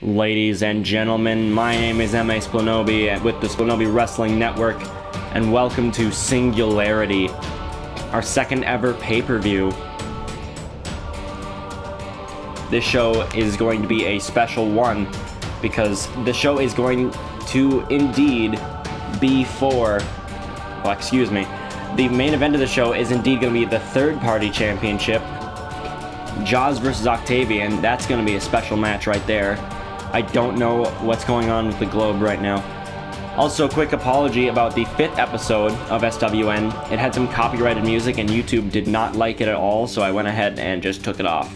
Ladies and gentlemen, my name is M.A. Splinobi with the Splinobi Wrestling Network, and welcome to Singularity, our second ever pay per view. This show is going to be a special one because the show is going to indeed be for. Well, excuse me. The main event of the show is indeed going to be the third party championship. Jaws versus Octavian. That's going to be a special match right there. I don't know what's going on with the globe right now. Also, a quick apology about the fifth episode of SWN. It had some copyrighted music and YouTube did not like it at all, so I went ahead and just took it off.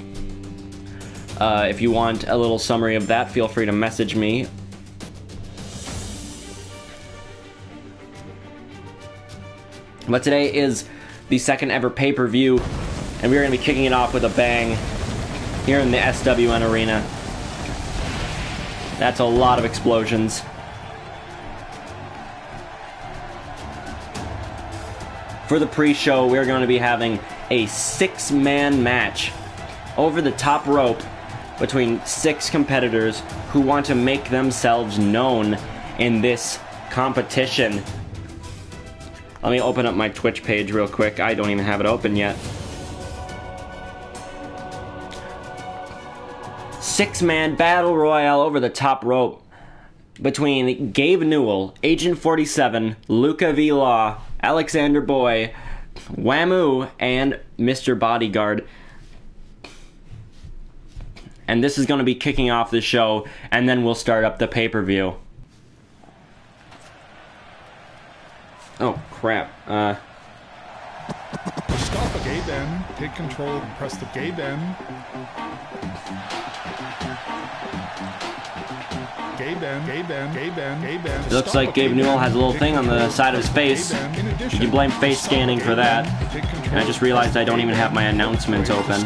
Uh, if you want a little summary of that, feel free to message me. But today is the second ever pay per view, and we're going to be kicking it off with a bang here in the SWN arena. That's a lot of explosions. For the pre show, we're going to be having a six man match over the top rope between six competitors who want to make themselves known in this competition. Let me open up my Twitch page real quick. I don't even have it open yet. Six man battle royale over the top rope between Gabe Newell, Agent 47, Luka V. Law, Alexander Boy, Wammu, and Mr. Bodyguard and this is going to be kicking off the show, and then we'll start up the pay per view. Oh, crap. Uh. Stop a Gaben, take control, and press the Gaben. It looks like Gabe Newell has a little thing on the side of his face. You can blame face scanning for that. And I just realized I don't even have my announcements open.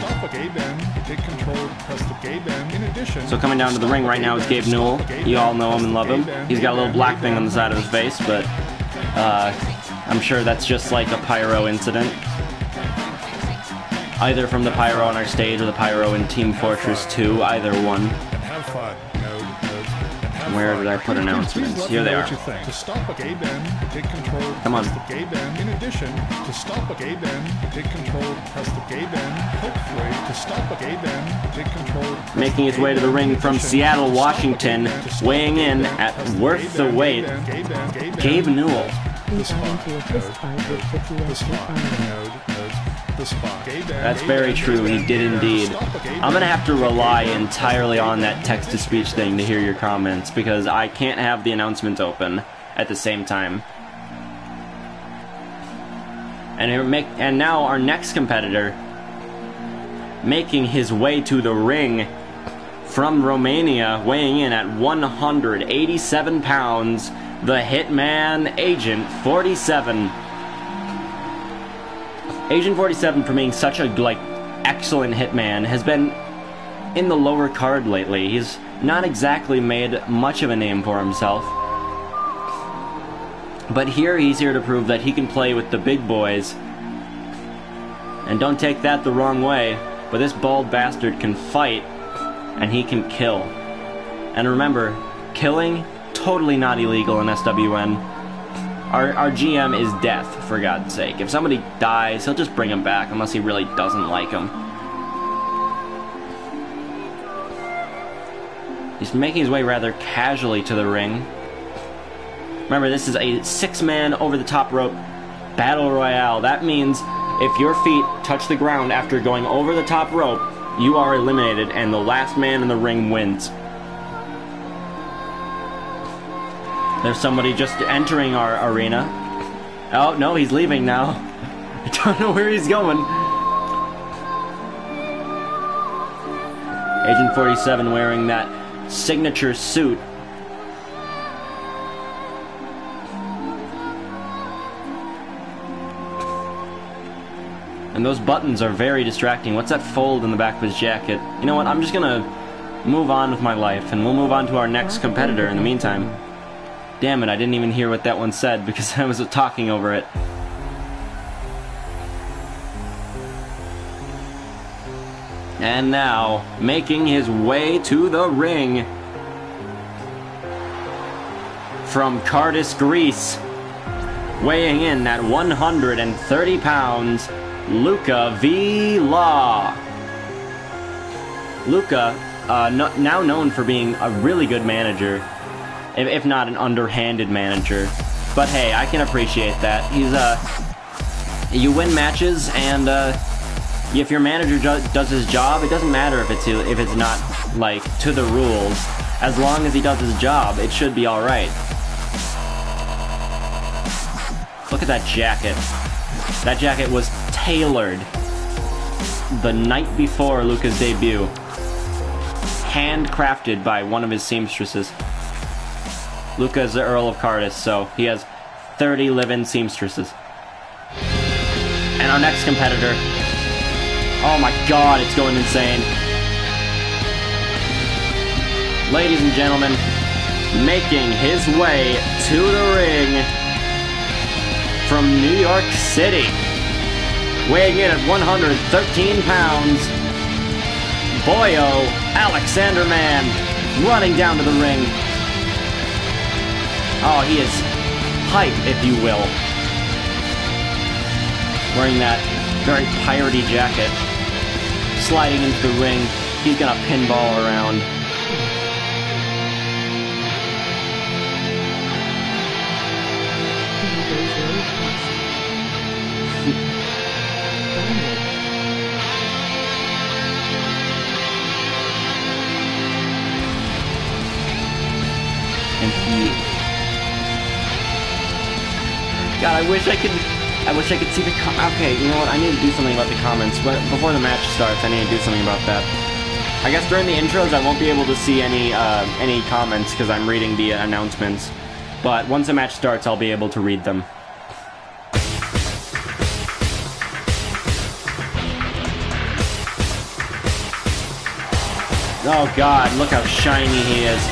So coming down to the ring right now is Gabe Newell. You all know him and love him. He's got a little black thing on the side of his face, but uh, I'm sure that's just like a pyro incident. Either from the pyro on our stage or the pyro in Team Fortress 2, either one. Where did I put announcements? Here they are. To stop a Gaben, take control. Come on. Press the Gaben. In addition, to stop a Gaben, take control. Press the Gaben. Hopefully, to stop a Gaben, take control. Making his way to the ring from Seattle, Washington, weighing in at worth the wait, Gabe Newell. Please enter a fist fight with TSP That's very true, he did indeed. I'm gonna have to rely entirely on that text to speech thing to hear your comments because I can't have the announcements open at the same time. And, make, and now our next competitor, making his way to the ring from Romania, weighing in at 187 pounds, the Hitman Agent 47. Agent 47, for being such a like excellent hitman, has been in the lower card lately. He's not exactly made much of a name for himself. But here he's here to prove that he can play with the big boys. And don't take that the wrong way, but this bald bastard can fight and he can kill. And remember, killing totally not illegal in SWN. Our, our GM is death, for God's sake. If somebody dies, he'll just bring him back unless he really doesn't like him. He's making his way rather casually to the ring. Remember, this is a six-man over-the-top rope battle royale. That means if your feet touch the ground after going over the top rope, you are eliminated and the last man in the ring wins. There's somebody just entering our arena. Oh, no, he's leaving now. I don't know where he's going. Agent 47 wearing that signature suit. And those buttons are very distracting. What's that fold in the back of his jacket? You know what? I'm just gonna move on with my life, and we'll move on to our next competitor in the meantime. Damn it, I didn't even hear what that one said because I was talking over it. And now, making his way to the ring from Cardis, Greece, weighing in at 130 pounds, Luka V. Law. Luka, uh, no, now known for being a really good manager, if, not an underhanded manager. But hey, I can appreciate that. He's uh, you win matches, and uh, if your manager does his job, it doesn't matter if it's if it's not like to the rules. As long as he does his job, it should be all right. Look at that jacket. That jacket was tailored the night before Luka's debut. Handcrafted by one of his seamstresses. Luka is the Earl of Cardis, so he has 30 live-in seamstresses. And our next competitor. Oh my god, it's going insane. Ladies and gentlemen, making his way to the ring from New York City, weighing in at 113 pounds, Boyo Alexander Man, running down to the ring. Oh, he is hype, if you will. Wearing that very piratey jacket. Sliding into the ring. He's gonna pinball around. and he God, I wish I could. I wish I could see the. okay, you know what? I need to do something about the comments. But before the match starts, I need to do something about that. I guess during the intros, I won't be able to see any uh, any comments because I'm reading the announcements. But once the match starts, I'll be able to read them. Oh God! Look how shiny he is,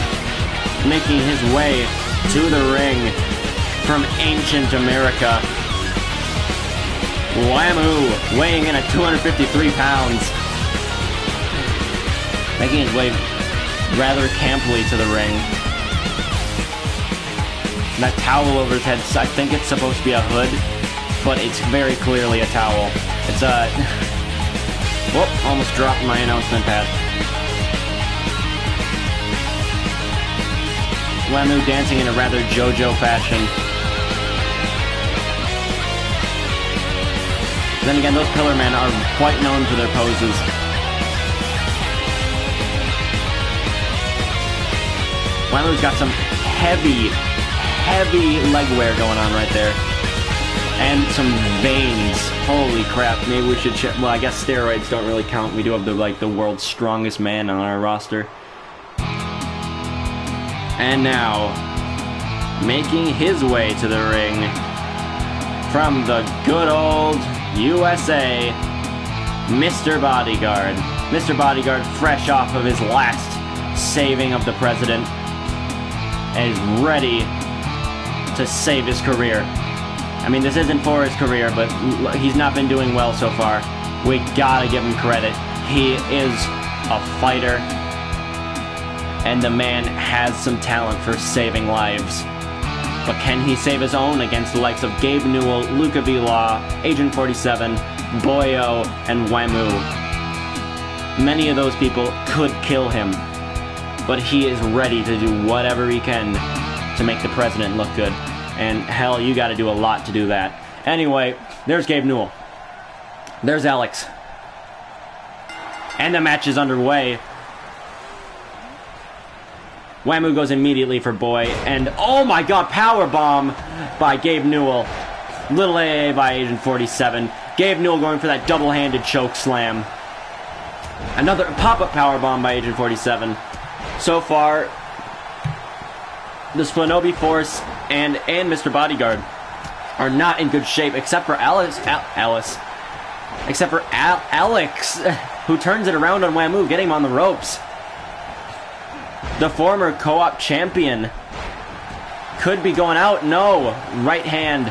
making his way to the ring from ancient America. Wammu, weighing in at 253 pounds. Making his way rather camply to the ring. that towel over his head, I think it's supposed to be a hood, but it's very clearly a towel. It's a... Whoop, almost dropped my announcement pad. Wammu dancing in a rather JoJo fashion. Then again, those Pillar Men are quite known for their poses. Wammu's got some heavy, heavy leg wear going on right there. And some veins. Holy crap, maybe we should check. Well, I guess steroids don't really count. We do have the, like, the world's strongest man on our roster. And now, making his way to the ring from the good old USA, Mr. Bodyguard. Mr. Bodyguard, fresh off of his last saving of the president, and is ready to save his career. I mean, this isn't for his career, but he's not been doing well so far. We gotta give him credit. He is a fighter, and the man has some talent for saving lives. But can he save his own against the likes of Gabe Newell, Luka Law, Agent 47, Boyo, and Wammu? Many of those people could kill him, but he is ready to do whatever he can to make the president look good. And hell, you gotta do a lot to do that. Anyway, there's Gabe Newell. There's Alex. And the match is underway. Wammu goes immediately for Boy, and oh my god, power bomb by Gabe Newell. Little AA by Agent 47. Gabe Newell going for that double-handed choke slam. Another pop-up power bomb by Agent 47. So far, the Splinobi Force and and Mr. Bodyguard are not in good shape, except for Alice. Al Alice. Except for Al Alex, who turns it around on Wammu, getting him on the ropes. The former co-op champion could be going out. No. Right hand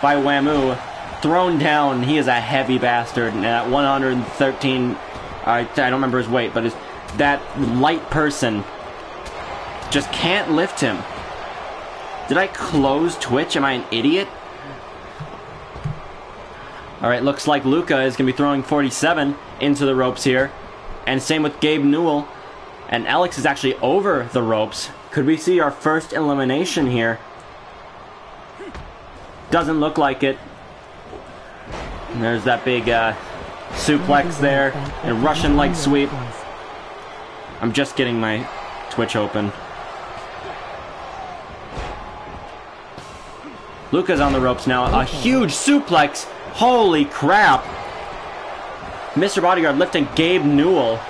by Wammu. Thrown down. He is a heavy bastard. And at 113, I, I don't remember his weight, but that light person just can't lift him. Did I close Twitch? Am I an idiot? All right, looks like Luka is going to be throwing 47 into the ropes here. And same with Gabe Newell. And Alex is actually over the ropes. Could we see our first elimination here? Doesn't look like it. And there's that big uh, suplex there. And Russian leg sweep. I'm just getting my Twitch open. Luka's on the ropes now. A huge suplex. Holy crap. Mr. Bodyguard lifting Gabe Newell.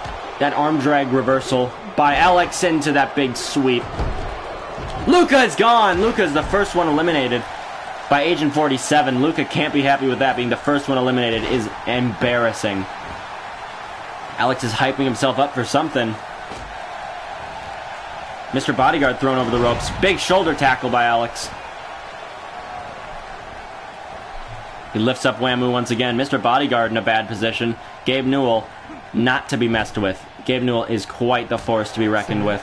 That arm drag reversal by Alex into that big sweep. Luka is gone. Luka is the first one eliminated by Agent 47. Luka can't be happy with that. Being the first one eliminated is embarrassing. Alex is hyping himself up for something. Mr. Bodyguard thrown over the ropes. Big shoulder tackle by Alex. He lifts up Wammu once again. Mr. Bodyguard in a bad position. Gabe Newell not to be messed with. Gabe Newell is quite the force to be reckoned with.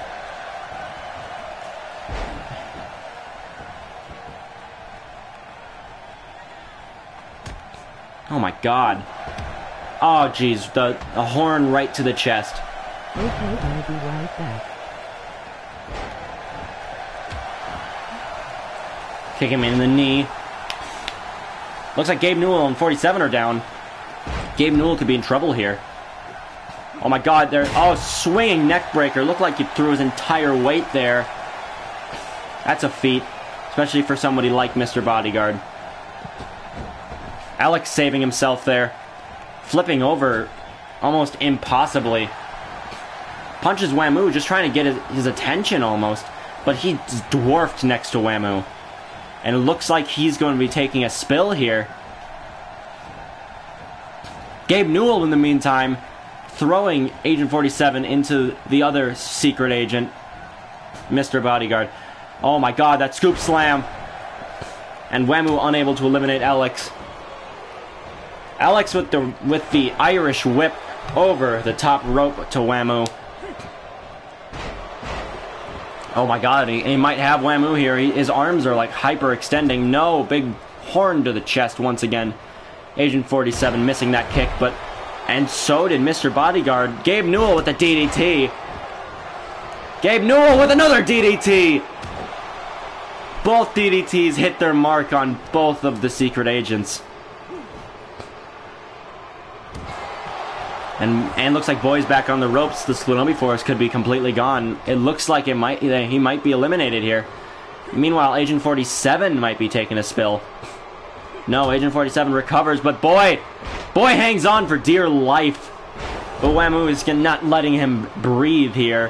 Oh my god. Oh jeez, the, the horn right to the chest. Okay, I'll be right back. Kick him in the knee. Looks like Gabe Newell and 47 are down. Gabe Newell could be in trouble here. Oh my god, there. Oh, swinging neck breaker. Looked like he threw his entire weight there. That's a feat, especially for somebody like Mr. Bodyguard. Alex saving himself there. Flipping over almost impossibly. Punches Wammu, just trying to get his, his attention almost. But he's dwarfed next to Wammu. And it looks like he's going to be taking a spill here. Gabe Newell, in the meantime, throwing Agent 47 into the other secret agent, Mr. Bodyguard. Oh my god, that scoop slam. And Wammu unable to eliminate Alex. Alex with the with the Irish whip over the top rope to Wammu. Oh my god, he, he might have Wammu here. He, his arms are like hyper-extending. No, big horn to the chest once again. Agent 47 missing that kick, but... And so did Mr. Bodyguard. Gabe Newell with a DDT. Gabe Newell with another DDT! Both DDTs hit their mark on both of the secret agents. And and looks like boys back on the ropes. The Splinobi Force could be completely gone. It looks like it might eh, he might be eliminated here. Meanwhile, Agent 47 might be taking a spill. No, Agent 47 recovers, but boy, boy hangs on for dear life. But Wammu is not letting him breathe here.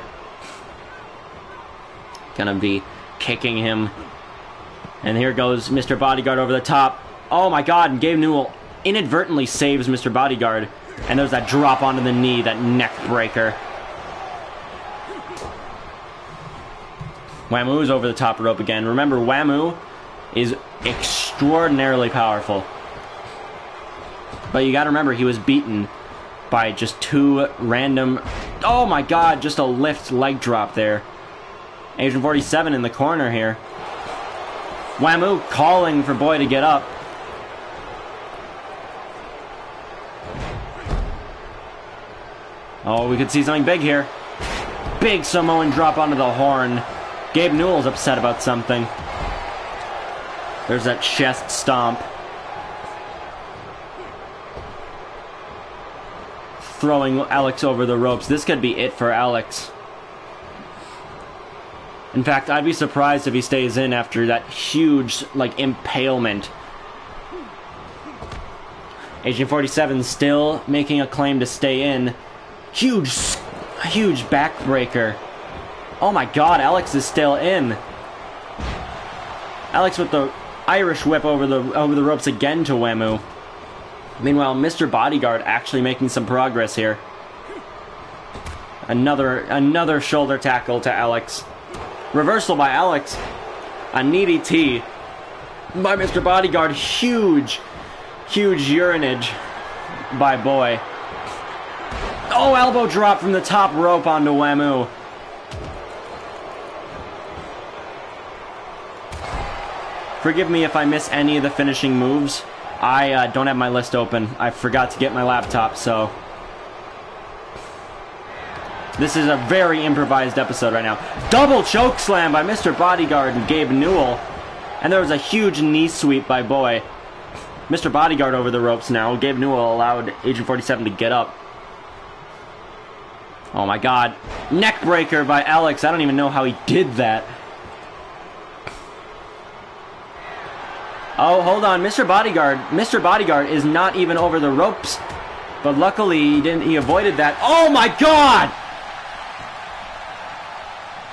Gonna be kicking him. And here goes Mr. Bodyguard over the top. Oh my god, and Gabe Newell inadvertently saves Mr. Bodyguard. And there's that drop onto the knee, that neck breaker. Wammu's over the top rope again. Remember, Wammu is extraordinarily powerful. But you gotta remember, he was beaten by just two random... Oh my god, just a lift leg drop there. Agent 47 in the corner here. Wammu calling for Boy to get up. Oh, we could see something big here. Big Samoan drop onto the horn. Gabe Newell's upset about something. There's that chest stomp. Throwing Alex over the ropes. This could be it for Alex. In fact, I'd be surprised if he stays in after that huge, like, impalement. Agent 47 still making a claim to stay in. Huge, huge backbreaker. Oh my god, Alex is still in. Alex with the Irish whip over the over the ropes again to Wammu. Meanwhile, Mr. Bodyguard actually making some progress here. Another another shoulder tackle to Alex. Reversal by Alex. A needy T by Mr. Bodyguard. Huge, huge uranage by Boy. Oh, elbow drop from the top rope onto Wammu. Forgive me if I miss any of the finishing moves. I uh, don't have my list open. I forgot to get my laptop, so... This is a very improvised episode right now. Double choke slam by Mr. Bodyguard and Gabe Newell. And there was a huge knee sweep by Boy. Mr. Bodyguard over the ropes now. Gabe Newell allowed Agent 47 to get up. Oh my god. Neck breaker by Alex. I don't even know how he did that. Oh, hold on. Mr. Bodyguard. Mr. Bodyguard is not even over the ropes. But luckily, he didn't. He avoided that. Oh my god!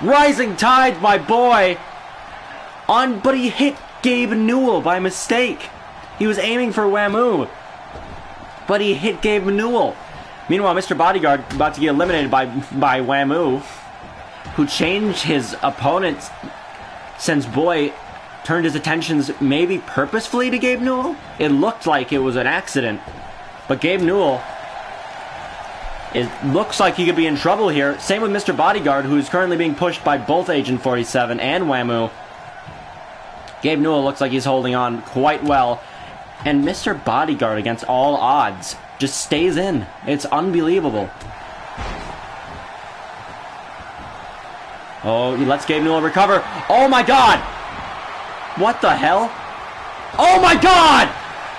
Rising Tide, my boy! On, but he hit Gabe Newell by mistake. He was aiming for Wammu. But he hit Gabe Newell. Meanwhile, Mr. Bodyguard about to get eliminated by by Wammu, who changed his opponent since Boy turned his attentions maybe purposefully to Gabe Newell. It looked like it was an accident. But Gabe Newell it looks like he could be in trouble here. Same with Mr. Bodyguard, who is currently being pushed by both Agent 47 and Wammu. Gabe Newell looks like he's holding on quite well. And Mr. Bodyguard, against all odds, just stays in. It's unbelievable. Oh, he lets Gabe Newell recover. Oh my god! What the hell? Oh my god!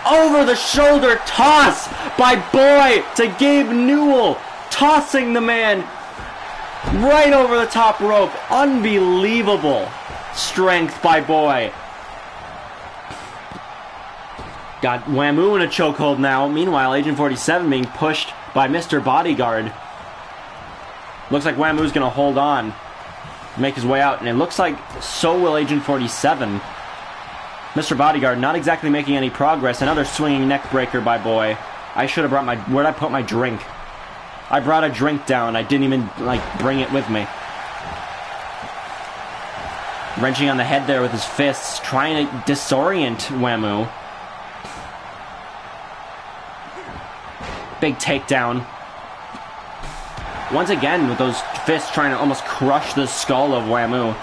Over the shoulder toss by Boy to Gabe Newell. Tossing the man right over the top rope. Unbelievable strength by Boy. Got Wammu in a chokehold now. Meanwhile, Agent 47 being pushed by Mr. Bodyguard. Looks like Wammu's going to hold on, make his way out, and it looks like so will Agent 47. Mr. Bodyguard not exactly making any progress. Another swinging neck breaker by Boy. I should have brought my. Where'd I put my drink? I brought a drink down. I didn't even, like, bring it with me. Wrenching on the head there with his fists, trying to disorient Wammu. Big takedown. Once again, with those fists trying to almost crush the skull of Wammu.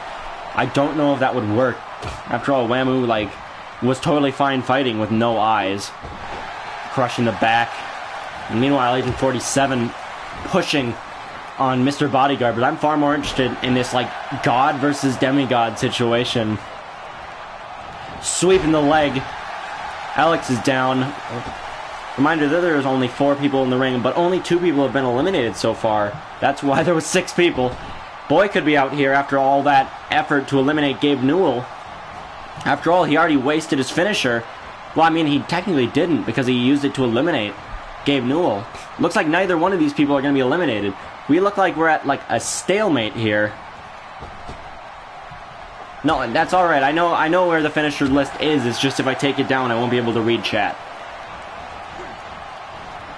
I don't know if that would work. After all, Wammu, like, was totally fine fighting with no eyes. Crushing the back. And meanwhile, Agent 47 pushing on Mr. Bodyguard, but I'm far more interested in this, like, God versus demigod situation. Sweeping the leg. Alex is down. Reminder that there's only four people in the ring, but only two people have been eliminated so far. That's why there was six people. Boy could be out here after all that effort to eliminate Gabe Newell. After all, he already wasted his finisher. Well, I mean, he technically didn't because he used it to eliminate Gabe Newell. Looks like neither one of these people are going to be eliminated. We look like we're at like a stalemate here. No, that's all right. I know I know where the finisher list is. It's just if I take it down, I won't be able to read chat.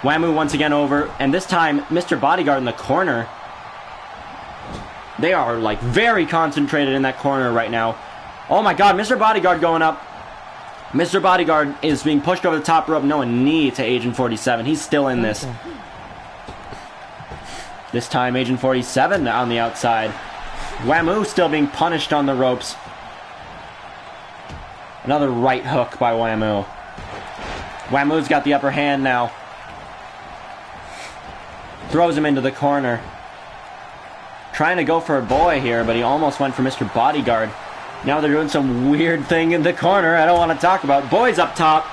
Wammu once again over, and this time Mr. Bodyguard in the corner. They are like very concentrated in that corner right now. Oh my god, Mr. Bodyguard going up. Mr. Bodyguard is being pushed over the top rope. No, a knee to Agent 47. He's still in this. This time, Agent 47 on the outside. Wammu still being punished on the ropes. Another right hook by Wammu. Wammu's got the upper hand now. Throws him into the corner. Trying to go for a boy here, but he almost went for Mr. Bodyguard. Now they're doing some weird thing in the corner I don't want to talk about. Boy's up top.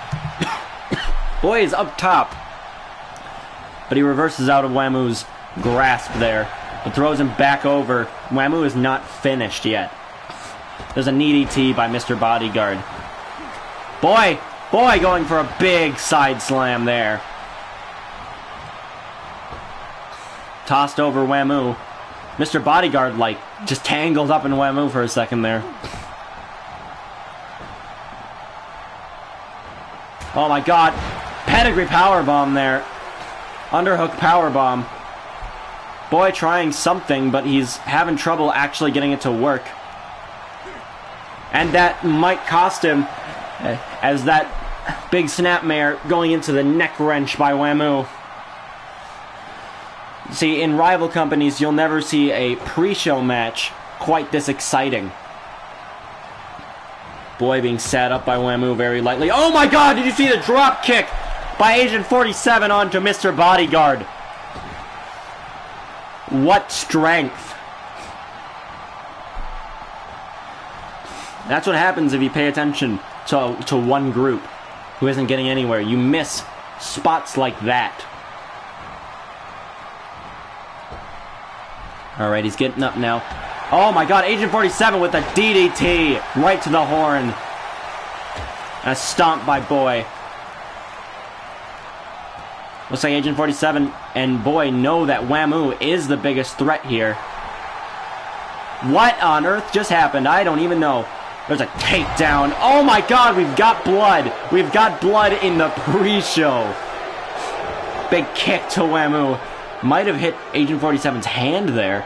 Boy's up top. But he reverses out of Wammu's grasp there. But throws him back over. Wammu is not finished yet. There's a knee DT by Mr. Bodyguard. Boy! Boy going for a big side slam there. Tossed over Wammu. Mr. Bodyguard, like, just tangled up in Wammu for a second there. Oh my god. Pedigree power bomb there. Underhook power bomb. Boy trying something, but he's having trouble actually getting it to work. And that might cost him eh, as that big snapmare going into the neck wrench by Wammu. See, in rival companies, you'll never see a pre-show match quite this exciting. Boy being set up by Wammu very lightly. Oh my god, did you see the drop kick by Agent 47 onto Mr. Bodyguard? What strength. That's what happens if you pay attention to, to one group who isn't getting anywhere. You miss spots like that. Alright, he's getting up now. Oh my god, Agent 47 with a DDT right to the horn. And a stomp by Boy. Looks like Agent 47 and Boy know that Wammu is the biggest threat here. What on earth just happened? I don't even know. There's a takedown. Oh my god, we've got blood. We've got blood in the pre-show. Big kick to Wammu. Might have hit Agent 47's hand there.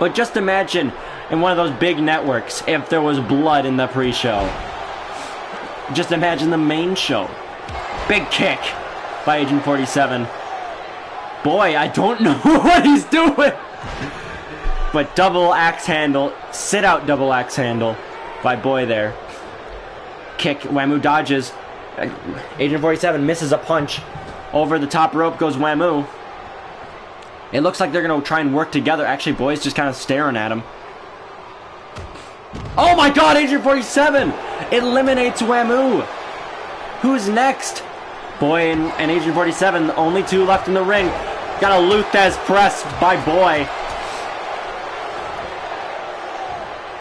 But just imagine in one of those big networks if there was blood in the pre-show. Just imagine the main show. Big kick by Agent 47. Boy, I don't know what he's doing. But double axe handle, sit out double axe handle by Boy there. Kick, Wammu dodges. Agent 47 misses a punch. Over the top rope goes Wammu. It looks like they're going to try and work together. Actually, Boy's just kind of staring at him. Oh my god, Agent 47 eliminates Wammu. Who's next? Boy and, and Agent 47, the only two left in the ring. Got a Lou Thesz press by Boy.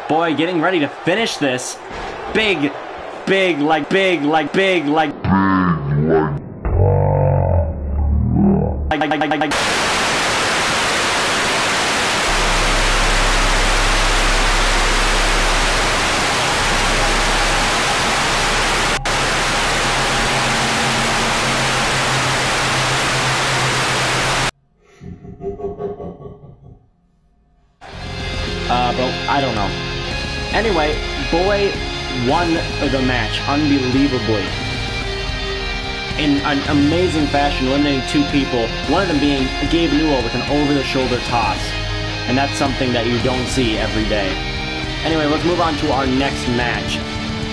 Boy getting ready to finish this. Big, big, like big, like big, like. Like, like, like, like. Uh, I don't know. Anyway, Boy won the match unbelievably. In an amazing fashion, eliminating two people, one of them being Gabe Newell with an over-the-shoulder toss. And that's something that you don't see every day. Anyway, let's move on to our next match,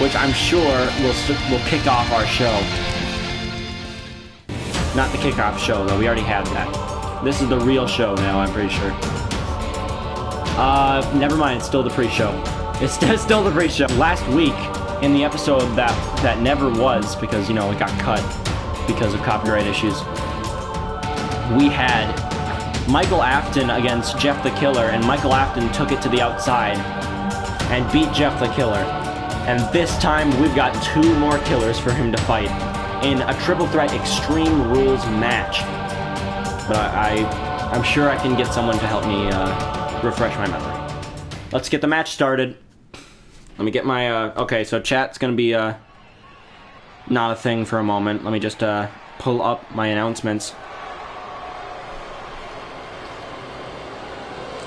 which I'm sure will, will kick off our show. Not the kickoff show, though. We already had that. This is the real show now, I'm pretty sure. Uh, never mind. It's still the pre-show. It's still the pre-show. Last week, in the episode that that never was because you know it got cut because of copyright issues, we had Michael Afton against Jeff the Killer, and Michael Afton took it to the outside and beat Jeff the Killer. And this time, we've got two more killers for him to fight in a triple threat Extreme Rules match. But I, I I'm sure I can get someone to help me. Uh, refresh my memory. Let's get the match started. Let me get my, uh, okay, so chat's gonna be, uh, not a thing for a moment. Let me just, uh, pull up my announcements.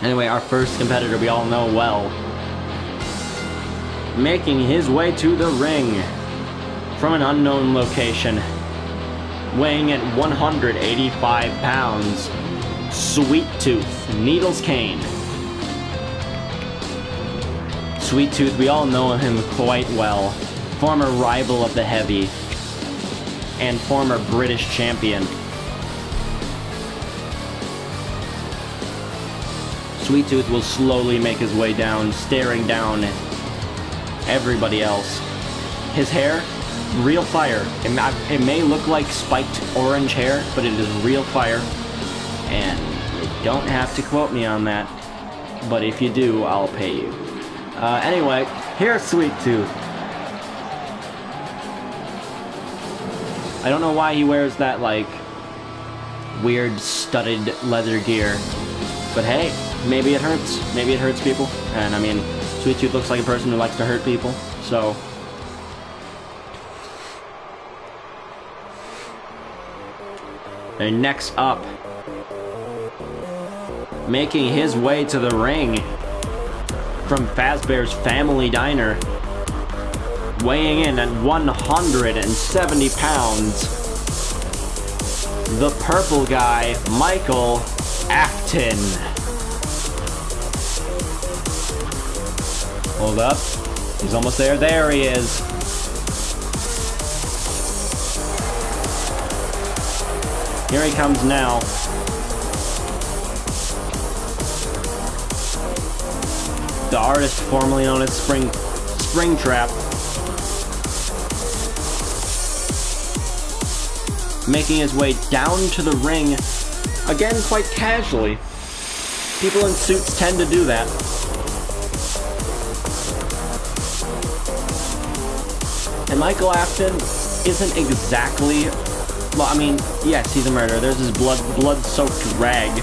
Anyway, our first competitor we all know well. Making his way to the ring from an unknown location. Weighing at 185 pounds. Sweet Tooth, Needles Kane. Sweet Tooth, we all know him quite well. Former rival of the Heavy. And former British champion. Sweet Tooth will slowly make his way down, staring down everybody else. His hair, real fire. It, it may look like spiked orange hair, but it is real fire. And you don't have to quote me on that. But if you do, I'll pay you. Uh, anyway, here's Sweet Tooth. I don't know why he wears that, like, weird studded leather gear. But hey, maybe it hurts. Maybe it hurts people. And I mean, Sweet Tooth looks like a person who likes to hurt people, so... And next up, making his way to the ring from Fazbear's Family Diner, weighing in at 170 pounds, the purple guy, Michael Afton. Hold up. He's almost there. There he is. Here he comes now. The artist formerly known as Spring Springtrap. Making his way down to the ring, again quite casually. People in suits tend to do that. And Michael Afton isn't exactly well, I mean, yes, he's a murderer. There's his blood blood-soaked rag.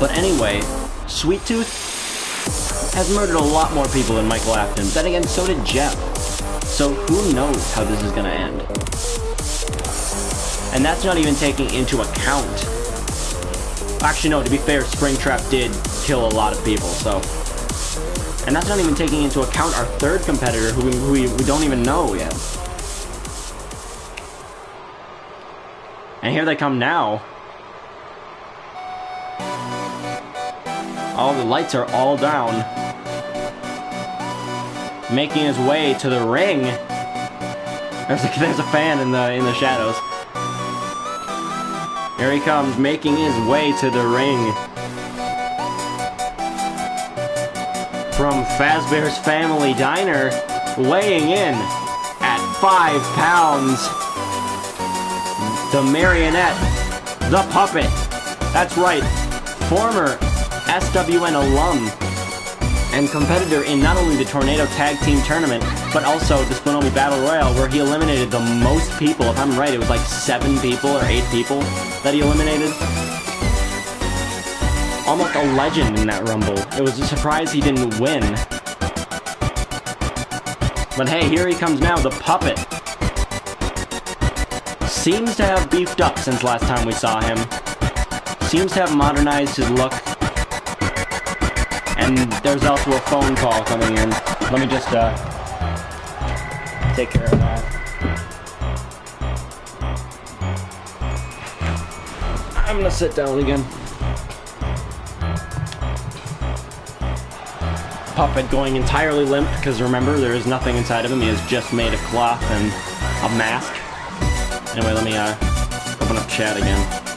But anyway, Sweet Tooth has murdered a lot more people than Michael Afton. Then again, so did Jeff. So who knows how this is gonna end? And that's not even taking into account. Actually, no, to be fair, Springtrap did kill a lot of people, so. And that's not even taking into account our third competitor who we, who we, we don't even know yet. And here they come now. All the lights are all down. Making his way to the ring. There's a, there's a fan in the in the shadows. Here he comes, making his way to the ring. From Fazbear's Family Diner, weighing in at five pounds the marionette, the puppet. That's right, former SWN alum and competitor in not only the Tornado Tag Team Tournament, but also the Splinobi Battle Royale, where he eliminated the most people. If I'm right, it was like seven people or eight people that he eliminated. Almost a legend in that Rumble. It was a surprise he didn't win. But hey, here he comes now, the puppet seems to have beefed up since last time we saw him. Seems to have modernized his look. There's also a phone call coming in. Let me just, uh, take care of that. I'm gonna sit down again. Puppet going entirely limp, because remember, there is nothing inside of him. He is just made of cloth and a mask. Anyway, let me uh, open up chat again.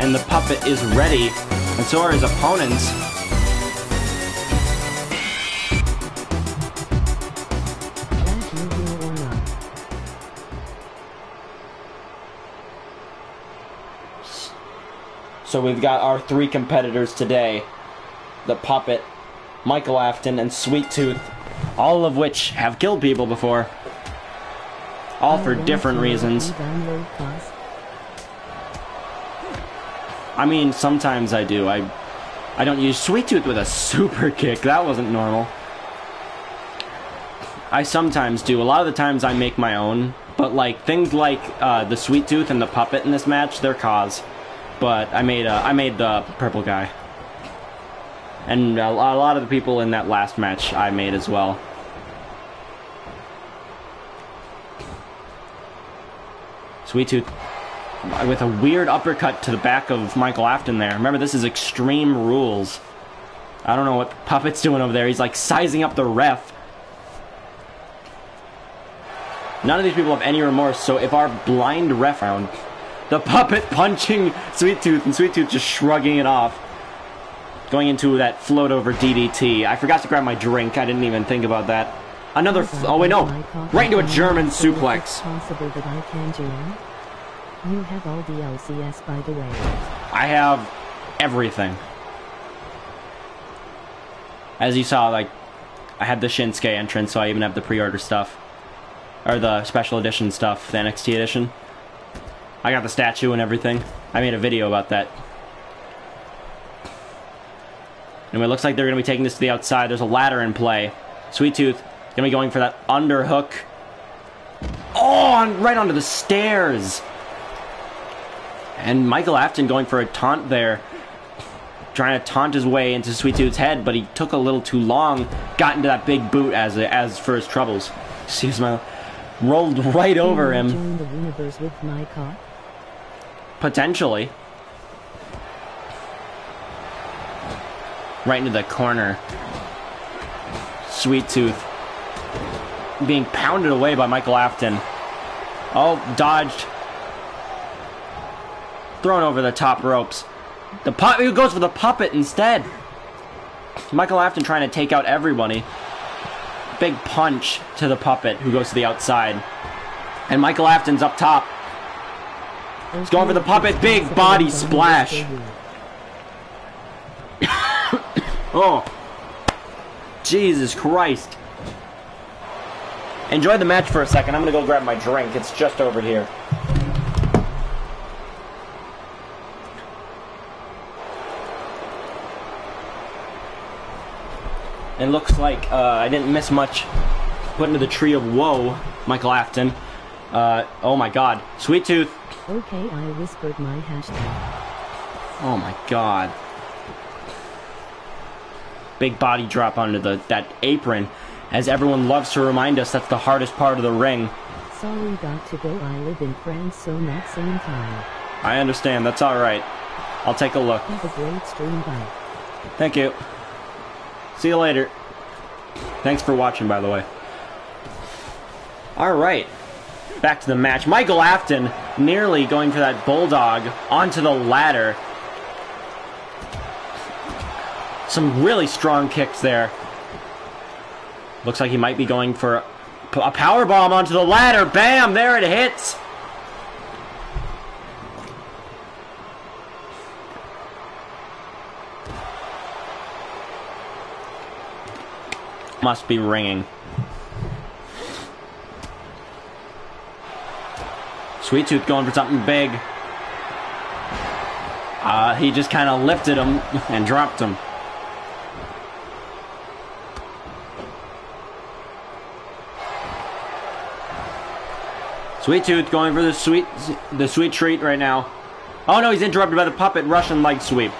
And the puppet is ready, and so are his opponents. So we've got our three competitors today. The Puppet, Michael Afton, and Sweet Tooth. All of which have killed people before. All for different reasons. I mean, sometimes I do. I I don't use Sweet Tooth with a super kick. That wasn't normal. I sometimes do. A lot of the times I make my own. But like things like uh, the Sweet Tooth and the Puppet in this match, they're cause but I made uh, I made the purple guy, and a lot of the people in that last match I made as well. Sweet Tooth with a weird uppercut to the back of Michael Afton there. Remember, this is Extreme Rules. I don't know what Puppet's doing over there. He's like sizing up the ref. None of these people have any remorse, so if our blind ref round the puppet punching Sweet Tooth and Sweet Tooth just shrugging it off. Going into that float over DDT. I forgot to grab my drink. I didn't even think about that. Another. oh wait, no. Right into a German suplex. You have all the LCS, by the way. I have everything. As you saw, like, I had the Shinsuke entrance, so I even have the pre-order stuff. Or the special edition stuff, the NXT edition. I got the statue and everything. I made a video about that. Anyway, it looks like they're going to be taking this to the outside. There's a ladder in play. Sweet Tooth going to be going for that underhook. Oh, right onto the stairs. And Michael Afton going for a taunt there. Trying to taunt his way into Sweet Tooth's head, but he took a little too long. Got into that big boot as as for his troubles. Excuse my rolled right over him, the universe with my car. potentially. Right into the corner. Sweet Tooth being pounded away by Michael Afton. Oh, dodged. Thrown over the top ropes. The puppet who goes for the puppet instead. Michael Afton trying to take out everybody. Big punch to the puppet who goes to the outside. And Michael Afton's up top. He's going for the puppet, big body splash. Oh. Jesus Christ. Enjoy the match for a second. I'm gonna go grab my drink. It's just over here. It looks like uh, I didn't miss much put into the tree of woe, Michael Afton. Uh, oh my god. Sweet Tooth. Okay, I whispered my hashtag. Oh my god. Big body drop onto the that apron. As everyone loves to remind us, that's the hardest part of the ring. Sorry, got to go. I live in France, so not same time. I understand, that's alright. I'll take a look. Have a great stream. Bye. Thank you. See you later. Thanks for watching, by the way. Alright. Back to the match. Michael Afton nearly going for that bulldog onto the ladder. Some really strong kicks there. Looks like he might be going for a, a power bomb onto the ladder. Bam! There it hits. Must be ringing. Sweet Tooth going for something big. Uh, he just kind of lifted him and dropped him. Sweet Tooth going for the sweet the sweet treat right now. Oh no, he's interrupted by the puppet Russian leg sweep.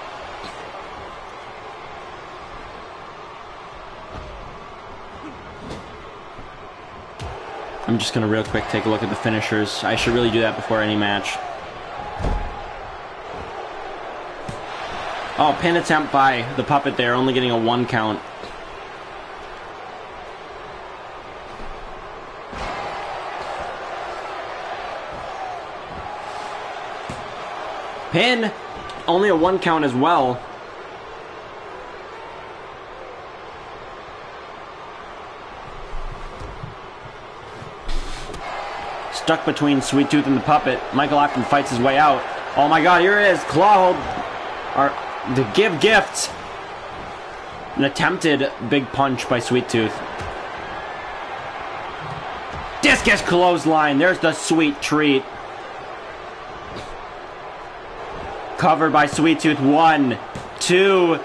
I'm just gonna real quick take a look at the finishers. I should really do that before any match. Oh, pin attempt by the puppet there, only getting a one count. Pin, only a one count as well. Stuck between Sweet Tooth and the puppet. Michael Afton fights his way out. Oh my god, here it is. Claw hold. The give gifts. An attempted big punch by Sweet Tooth. Discus clothesline. There's the sweet treat. Covered by Sweet Tooth. One, two.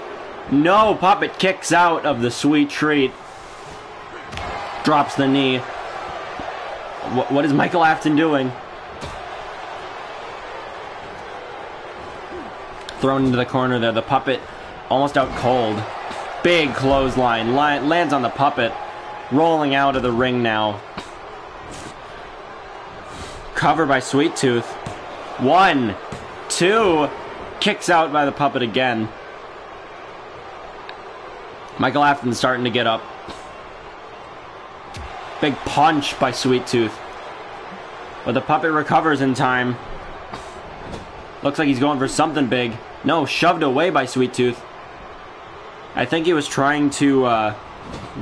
No, Puppet kicks out of the sweet treat. Drops the knee. What, what is Michael Afton doing? Thrown into the corner there. The puppet almost out cold. Big clothesline. Li- lands on the puppet. Rolling out of the ring now. Cover by Sweet Tooth. One, two. Kicks out by the puppet again. Michael Afton starting to get up. Big punch by Sweet Tooth. But the puppet recovers in time. Looks like he's going for something big. No, shoved away by Sweet Tooth. I think he was trying to uh,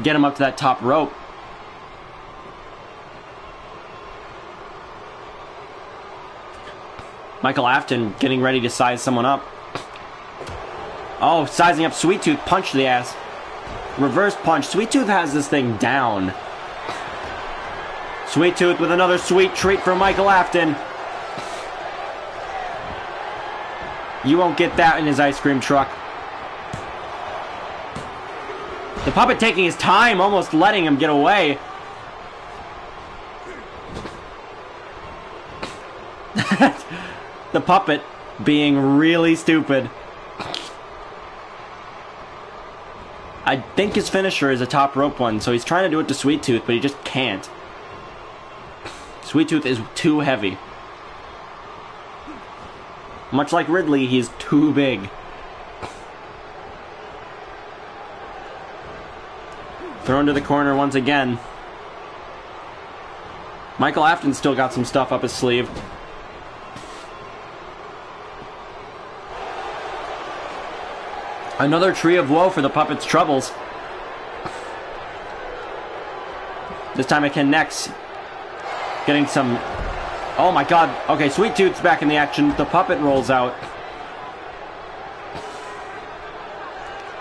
get him up to that top rope. Michael Afton getting ready to size someone up. Oh, sizing up Sweet Tooth, punch to the ass. Reverse punch. Sweet Tooth has this thing down. Sweet Tooth with another sweet treat for Michael Afton. You won't get that in his ice cream truck. The puppet taking his time, almost letting him get away. the puppet being really stupid. I think his finisher is a top rope one, so he's trying to do it to Sweet Tooth, but he just can't. Sweet Tooth is too heavy. Much like Ridley, he's too big. Thrown to the corner once again. Michael Afton still got some stuff up his sleeve. Another tree of woe for the puppet's troubles. This time it connects. Getting some. Oh my god. Okay, Sweet Tooth's back in the action. The puppet rolls out.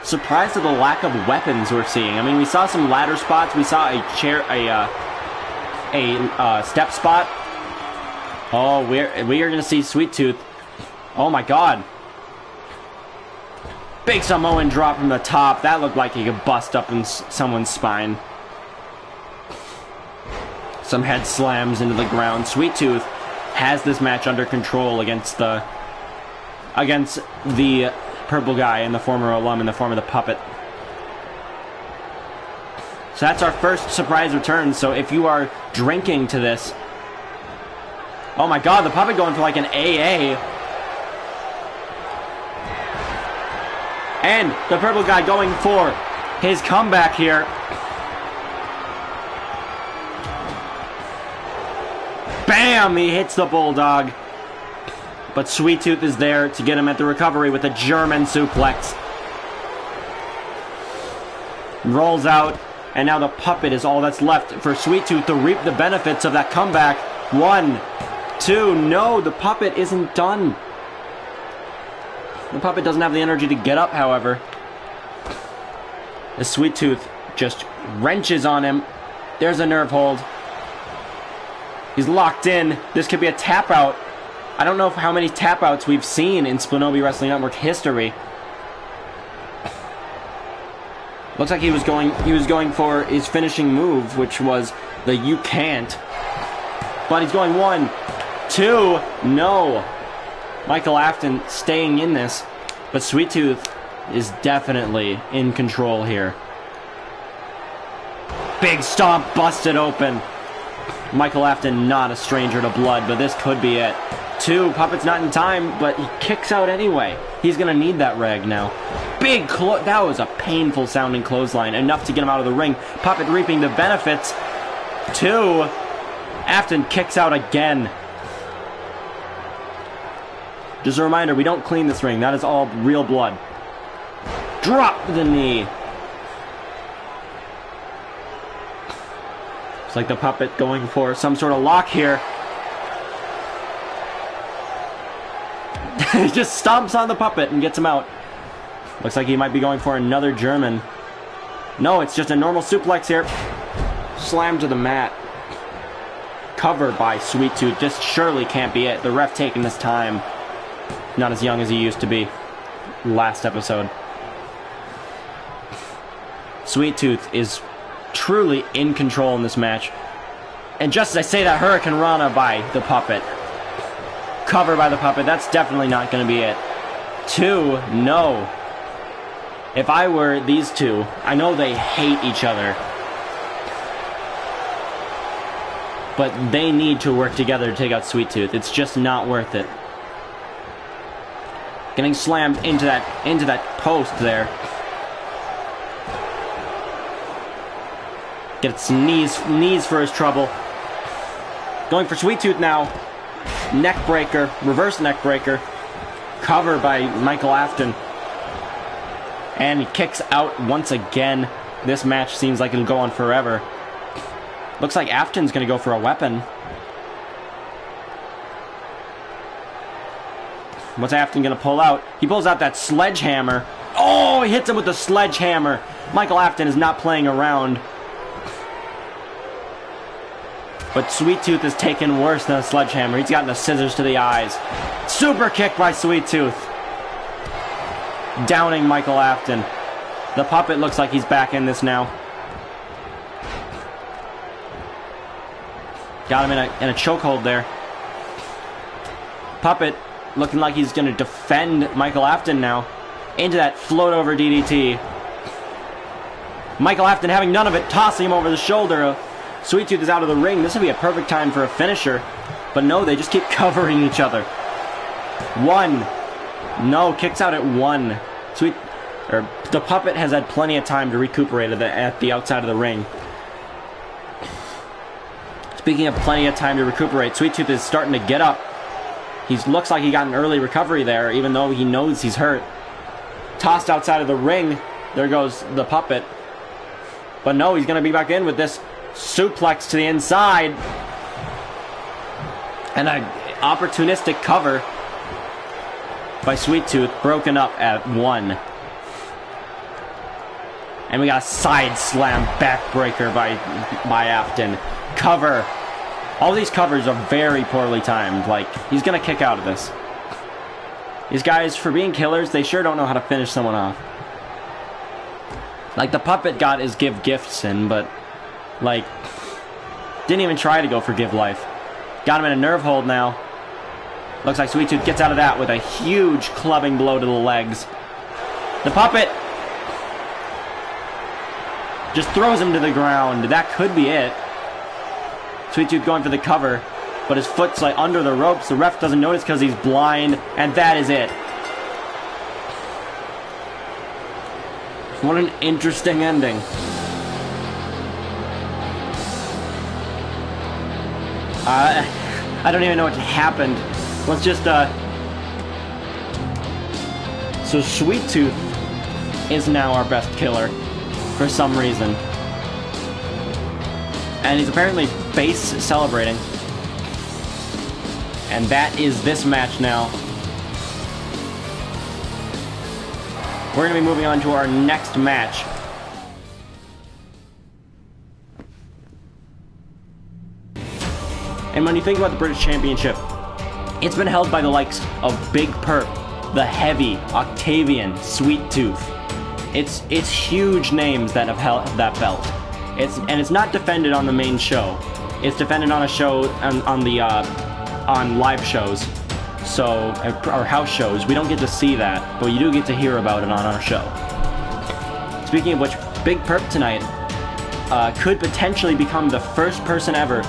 Surprised at the lack of weapons we're seeing. I mean, we saw some ladder spots. We saw a chair, a uh, a uh, step spot. Oh, we're we are gonna see Sweet Tooth. Oh my god. Big Samoan drop from the top. That looked like he could bust up in someone's spine. Some head slams into the ground. Sweet Tooth has this match under control against the against the purple guy and the former alum in the form of the puppet. So that's our first surprise return. So if you are drinking to this, oh my god, the puppet going for like an AA. And the purple guy going for his comeback here. Bam! He hits the Bulldog. But Sweet Tooth is there to get him at the recovery with a German suplex. Rolls out, and now the puppet is all that's left for Sweet Tooth to reap the benefits of that comeback. One, two, no, the puppet isn't done. The puppet doesn't have the energy to get up, however. The Sweet Tooth just wrenches on him. There's a nerve hold. He's locked in. This could be a tap out. I don't know how many tap outs we've seen in Splinobi Wrestling Network history. Looks like he was going he was going for his finishing move, which was the you can't. But he's going one, two, no. Michael Afton staying in this, but Sweet Tooth is definitely in control here. Big stomp busted open. Michael Afton not a stranger to blood, but this could be it. Two, Puppet's not in time, but he kicks out anyway. He's gonna need that rag now. Big clo- that was a painful sounding clothesline, enough to get him out of the ring. Puppet reaping the benefits. Two, Afton kicks out again. Just a reminder, we don't clean this ring. That is all real blood. Drop the knee. It's like the puppet going for some sort of lock here. he just stomps on the puppet and gets him out. Looks like he might be going for another German. No, it's just a normal suplex here. Slam to the mat. Covered by Sweet Tooth. Just surely can't be it. The ref taking this time. Not as young as he used to be last episode. Sweet Tooth is truly in control in this match. And just as I say that, Hurricane Rana by the puppet. Cover by the puppet. That's definitely not going to be it. Two, no. If I were these two, I know they hate each other. But they need to work together to take out Sweet Tooth. It's just not worth it. Getting slammed into that into that post there. Gets knees knees for his trouble. Going for Sweet Tooth now. Neck breaker, reverse neck breaker. Cover by Michael Afton. And he kicks out once again. This match seems like it'll go on forever. Looks like Afton's going to go for a weapon. What's Afton going to pull out? He pulls out that sledgehammer. Oh, he hits him with the sledgehammer. Michael Afton is not playing around. But Sweet Tooth is taken worse than a sledgehammer. He's gotten the scissors to the eyes. Super kick by Sweet Tooth. Downing Michael Afton. The puppet looks like he's back in this now. Got him in a, in a chokehold there. Puppet looking like he's going to defend Michael Afton now. Into that float over DDT. Michael Afton having none of it, tossing him over the shoulder. Sweet Tooth is out of the ring. This would be a perfect time for a finisher. But no, they just keep covering each other. One. No, kicks out at one. Sweet. Or the puppet has had plenty of time to recuperate at the, at the outside of the ring. Speaking of plenty of time to recuperate, Sweet Tooth is starting to get up. He looks like he got an early recovery there, even though he knows he's hurt. Tossed outside of the ring. There goes the puppet. But no, he's going to be back in with this suplex to the inside. And an opportunistic cover by Sweet Tooth, broken up at one. And we got a side slam backbreaker by, by Afton. Cover. All these covers are very poorly timed. Like, he's going to kick out of this. These guys, for being killers, they sure don't know how to finish someone off. Like, the puppet got his give gifts in, but, like, didn't even try to go for give life. Got him in a nerve hold now. Looks like Sweet Tooth gets out of that with a huge clubbing blow to the legs. The puppet just throws him to the ground. That could be it. Sweet Tooth going for the cover, but his foot's like under the ropes. The ref doesn't notice because he's blind, and that is it. What an interesting ending. Uh, I don't even know what happened. Let's just, uh... So Sweet Tooth is now our best killer, for some reason. And he's apparently base celebrating. And that is this match now. We're going to be moving on to our next match. And when you think about the British Championship, it's been held by the likes of Big Purp, the Heavy, Octavian, Sweet Tooth. It's it's huge names that have held that belt. It's and it's not defended on the main show. It's defended on a show on, on the uh, on live shows. So or house shows. We don't get to see that, but you do get to hear about it on our show. Speaking of which, Big Purp tonight uh, could potentially become the first person ever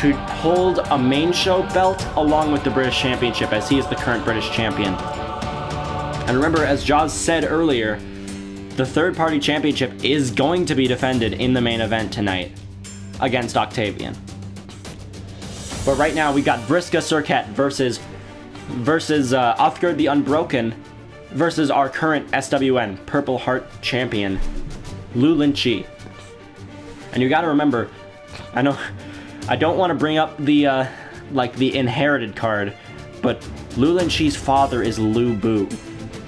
to hold a main show belt along with the British Championship, as he is the current British champion. And remember, as Jaws said earlier, the third party championship is going to be defended in the main event tonight against Octavian. But right now, we got Vriska Serket versus versus uh, Uthgerd the Unbroken versus our current SWN Purple Heart champion, Lu Lingqi. And you got to remember, I know I don't want to bring up the, uh, like, the inherited card, but Lu Lingqi's father is Lu Bu.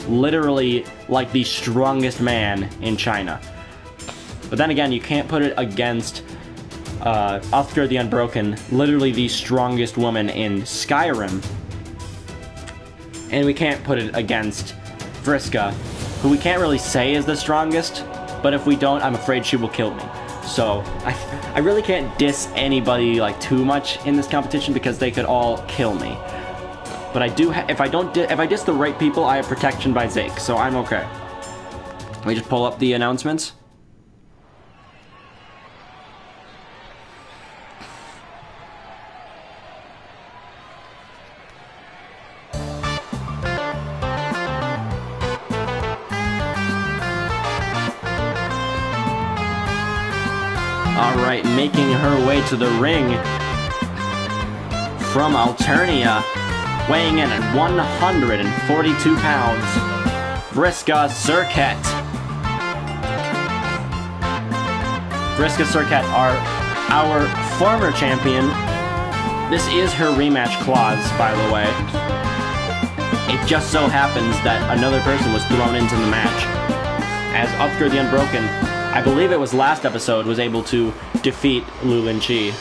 Literally, like, the strongest man in China. But then again, you can't put it against uh, Uthgerd the Unbroken, literally the strongest woman in Skyrim. And we can't put it against Vriska, who we can't really say is the strongest, but if we don't, I'm afraid she will kill me. So I, I really can't diss anybody like too much in this competition because they could all kill me. But I do, if I don't, if I diss the right people, I have protection by Zake, so I'm okay. Let me just pull up the announcements. Way to the ring from Alternia, weighing in at 142 pounds, Vriska Serket. Vriska Serket, our, our former champion. This is her rematch clause, by the way. It just so happens that another person was thrown into the match. As Uthgerd the Unbroken I believe it was last episode, was able to defeat Lu Lingqi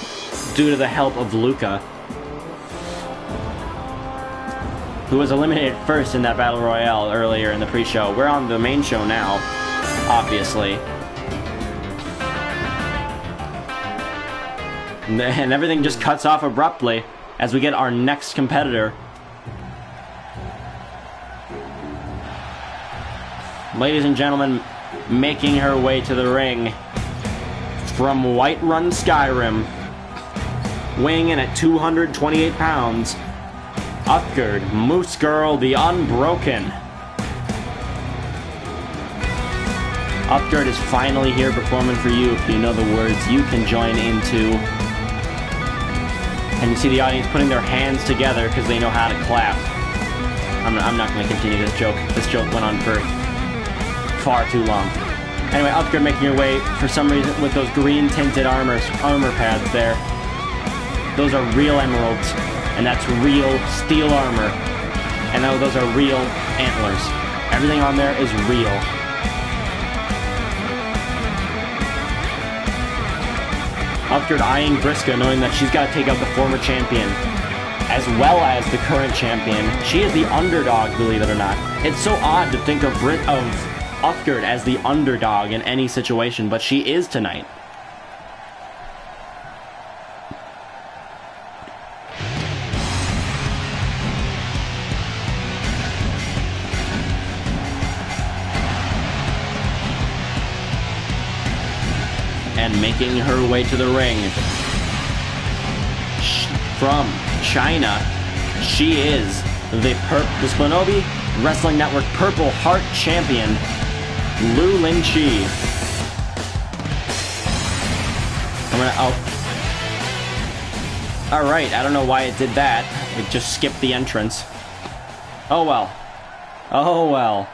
due to the help of Luka, who was eliminated first in that Battle Royale earlier in the pre-show. We're on the main show now, obviously. And everything just cuts off abruptly as we get our next competitor. Ladies and gentlemen, making her way to the ring from Whiterun Skyrim, weighing in at 228 pounds, Uthgerd, Moose Girl the Unbroken. Upgard is finally here performing for you. If you know the words, you can join in too. And you see the audience putting their hands together because they know how to clap. I'm, I'm not going to continue this joke. This joke went on for far too long. Anyway, Upgard making your way, for some reason, with those green tinted armors, armor pads there. Those are real emeralds, and that's real steel armor. And those are real antlers. Everything on there is real. Upgard eyeing Vriska, knowing that she's got to take out the former champion, as well as the current champion. She is the underdog, believe it or not. It's so odd to think of Brit of Upgard as the underdog in any situation, but she is tonight. and making her way to the ring. From China, she is the, Splinobi Wrestling Network Purple Heart Champion, Lu Lingqi. I'm gonna. Oh. Alright, I don't know why it did that. It just skipped the entrance. Oh well. Oh well.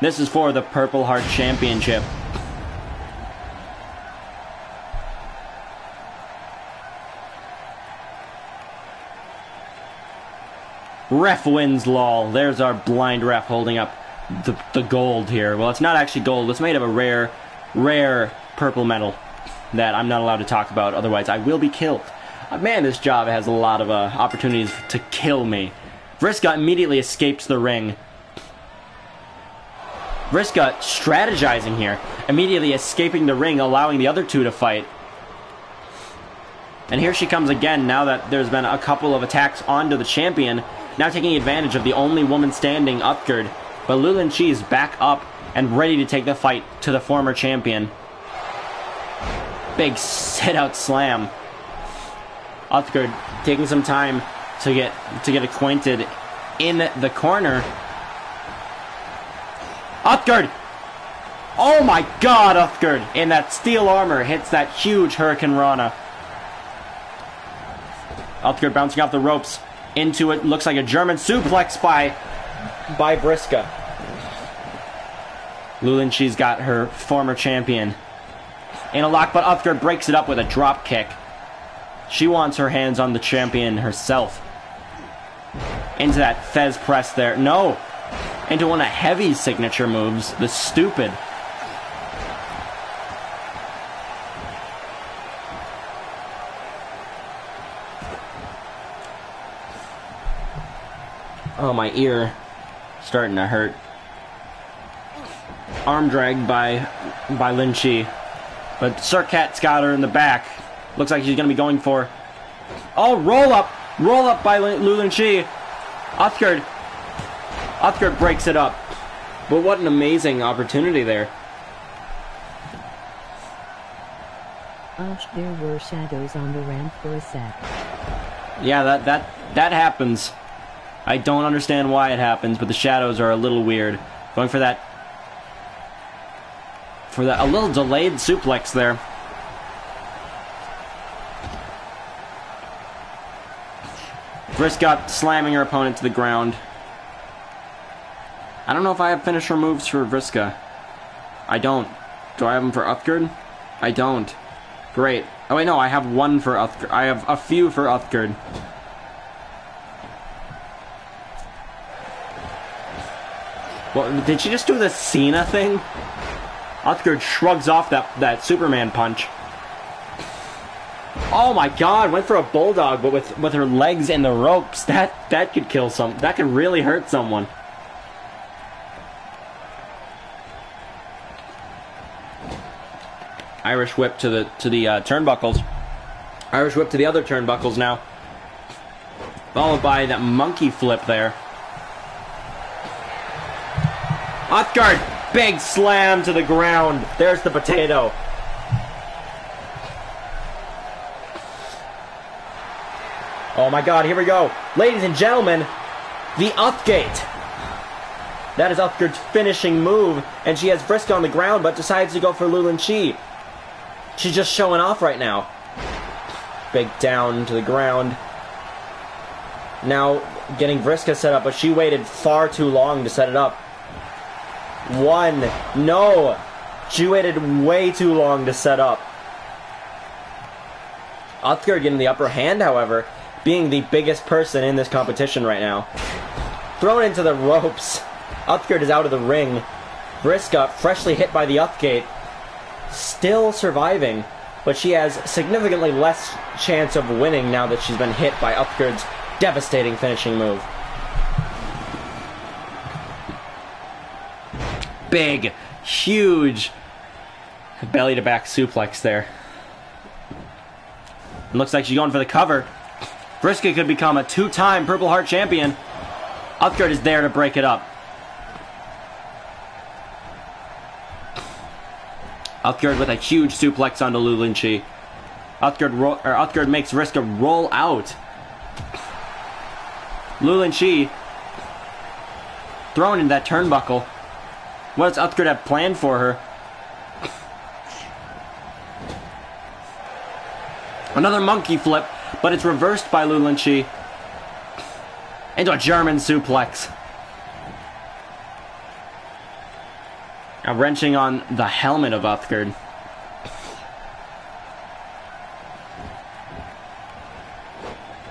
This is for the Purple Heart Championship. Ref wins lol. There's our blind ref holding up the, the gold here. Well, it's not actually gold. It's made of a rare, rare purple metal that I'm not allowed to talk about. Otherwise, I will be killed. Uh, man, this job has a lot of uh, opportunities to kill me. Vriska immediately escapes the ring. Vriska strategizing here, immediately escaping the ring, allowing the other two to fight. And here she comes again now that there's been a couple of attacks onto the champion. Now taking advantage of the only woman standing, Upgard. But Lu Lingqi is back up and ready to take the fight to the former champion. Big sit out slam. Upgard taking some time to get to get acquainted in the corner. Upgard! Oh my god, Upgard! In that steel armor hits that huge Hurricane Rana. Upgard bouncing off the ropes into it. Looks like a German suplex by by Vriska. Lu Lingqi's got her former champion in a lock, but Upgard breaks it up with a drop kick. She wants her hands on the champion herself. Into that Fez press there. No! Into one of Heavy's signature moves, the stupid. Oh, my ear starting to hurt. Arm dragged by by Lingqi. But Serket's got her in the back. Looks like she's going to be going for... Oh, roll up! Roll up by Lu Lin Chi. Uthgerd. Uthgerd breaks it up. But what an amazing opportunity there. Gosh, there were shadows on the ramp for a sec. Yeah, that, that, that happens. I don't understand why it happens, but the shadows are a little weird. Going for that... For that, a little delayed suplex there. Vriska slamming her opponent to the ground. I don't know if I have finisher moves for Vriska. I don't. Do I have them for Uthgerd? I don't. Great. Oh wait, no, I have one for Uthgerd. I have a few for Uthgerd. What, did she just do the Cena thing? Uthgerd shrugs off that, that Superman punch. Oh my god, went for a bulldog, but with, with her legs in the ropes. That that could kill some. That could really hurt someone. Irish whip to the to the uh, turnbuckles. Irish whip to the other turnbuckles now. Followed by that monkey flip there. Uthgerd, Big slam to the ground. There's the potato. Oh my god, here we go. Ladies and gentlemen, the upgate. That is Upgate's finishing move, and she has Vriska on the ground, but decides to go for Lu Lingqi. She's just showing off right now. Big down to the ground. Now getting Vriska set up, but she waited far too long to set it up. One. No. She waited way too long to set up. Uthgerd getting the upper hand, however, being the biggest person in this competition right now. Thrown into the ropes. Uthgerd is out of the ring. Vriska, freshly hit by the Uthgate, still surviving, but she has significantly less chance of winning now that she's been hit by Uthgerd's devastating finishing move. Big, huge belly to back suplex there. Looks like she's going for the cover. Vriska could become a two time Purple Heart champion. Uthgerd is there to break it up. Uthgerd with a huge suplex onto Lu Lingqi. Uthgerd, ro- or Uthgerd makes Vriska roll out. Lu Lingqi thrown in that turnbuckle. What does Uthgerd have planned for her? Another monkey flip, but it's reversed by Lu Lingqi. Into a German suplex. Now wrenching on the helmet of Uthgerd.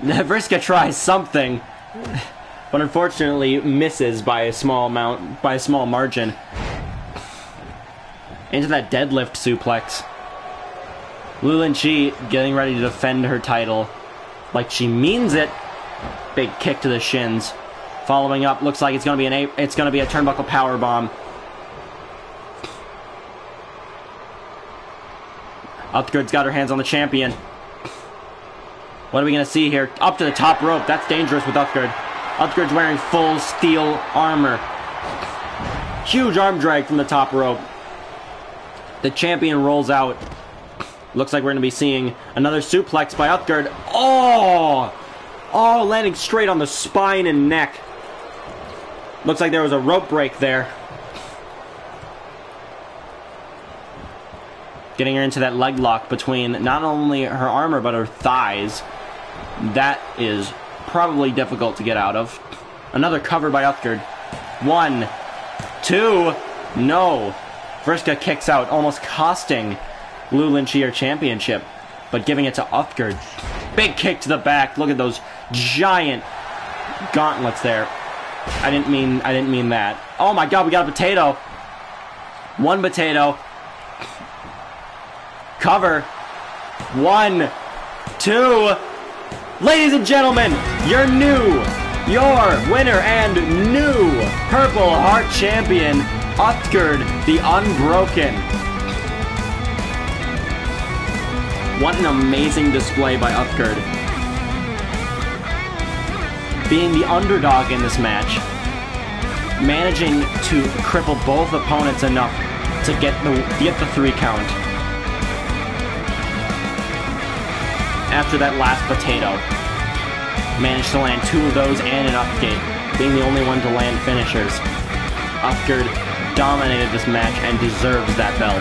Vriska tries something, but unfortunately misses by a small amount, by a small margin. Into that deadlift suplex. Lu Lingqi getting ready to defend her title like she means it. Big kick to the shins. Following up, looks like it's gonna be an a- it's gonna be a turnbuckle power bomb. Uthgerd's got her hands on the champion. What are we gonna see here? Up to the top rope. That's dangerous with Uthgerd. Uthgerd's wearing full steel armor. Huge arm drag from the top rope. The champion rolls out. Looks like we're going to be seeing another suplex by Uthgerd. Oh! Oh, landing straight on the spine and neck. Looks like there was a rope break there. Getting her into that leg lock between not only her armor but her thighs. That is probably difficult to get out of. Another cover by Uthgerd. One, two, no. Vriska kicks out, almost costing Lulin her championship, but giving it to Uthgerd. Big kick to the back. Look at those giant gauntlets there. I didn't mean I didn't mean that. Oh my god, we got a potato. One potato. Cover. One, two. Ladies and gentlemen, your new, your winner and new Purple Heart champion, Uthgerd the Unbroken. What an amazing display by Uthgerd. Being the underdog in this match, managing to cripple both opponents enough to get the get the three count. After that last potato, managed to land two of those and an upgate, being the only one to land finishers. Uthgerd dominated this match and deserves that belt.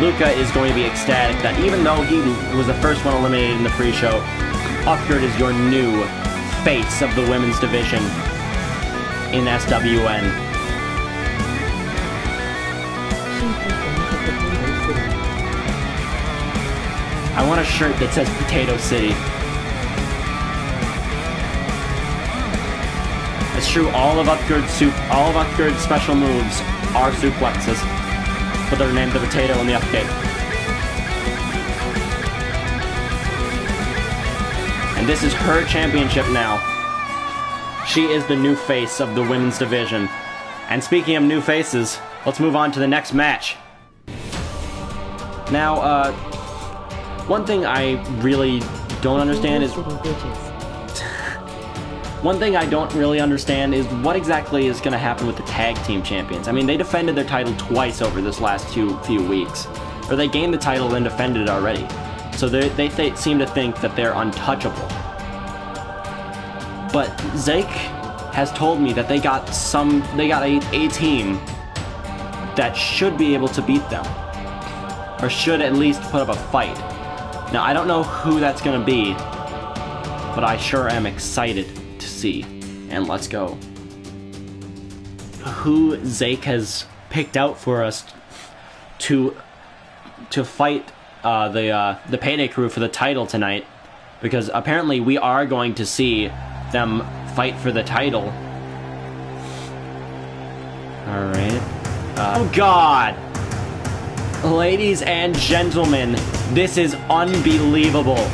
Luka is going to be ecstatic that even though he was the first one eliminated in the pre-show, Uthgerd is your new face of the women's division in SWN. I want a shirt that says Potato City. It's true, all of Uthgerd's soup, all of Uthgerd's special moves are suplexes, but they're named the Potato and the Upgate. And this is her championship now. She is the new face of the women's division. And speaking of new faces, let's move on to the next match. Now, uh, one thing I really don't understand is one thing I don't really understand is what exactly is going to happen with the tag team champions. I mean, they defended their title twice over this last few few weeks, or they gained the title and defended it already. So they they th- seem to think that they're untouchable. But Zake has told me that they got some, they got a, a team that should be able to beat them. Or should at least put up a fight. Now, I don't know who that's going to be, but I sure am excited to see. And let's go. Who Zake has picked out for us to to fight uh, the uh, the Payday Crew for the title tonight, because apparently we are going to see them fight for the title. All right. Uh, oh God! Ladies and gentlemen, this is unbelievable.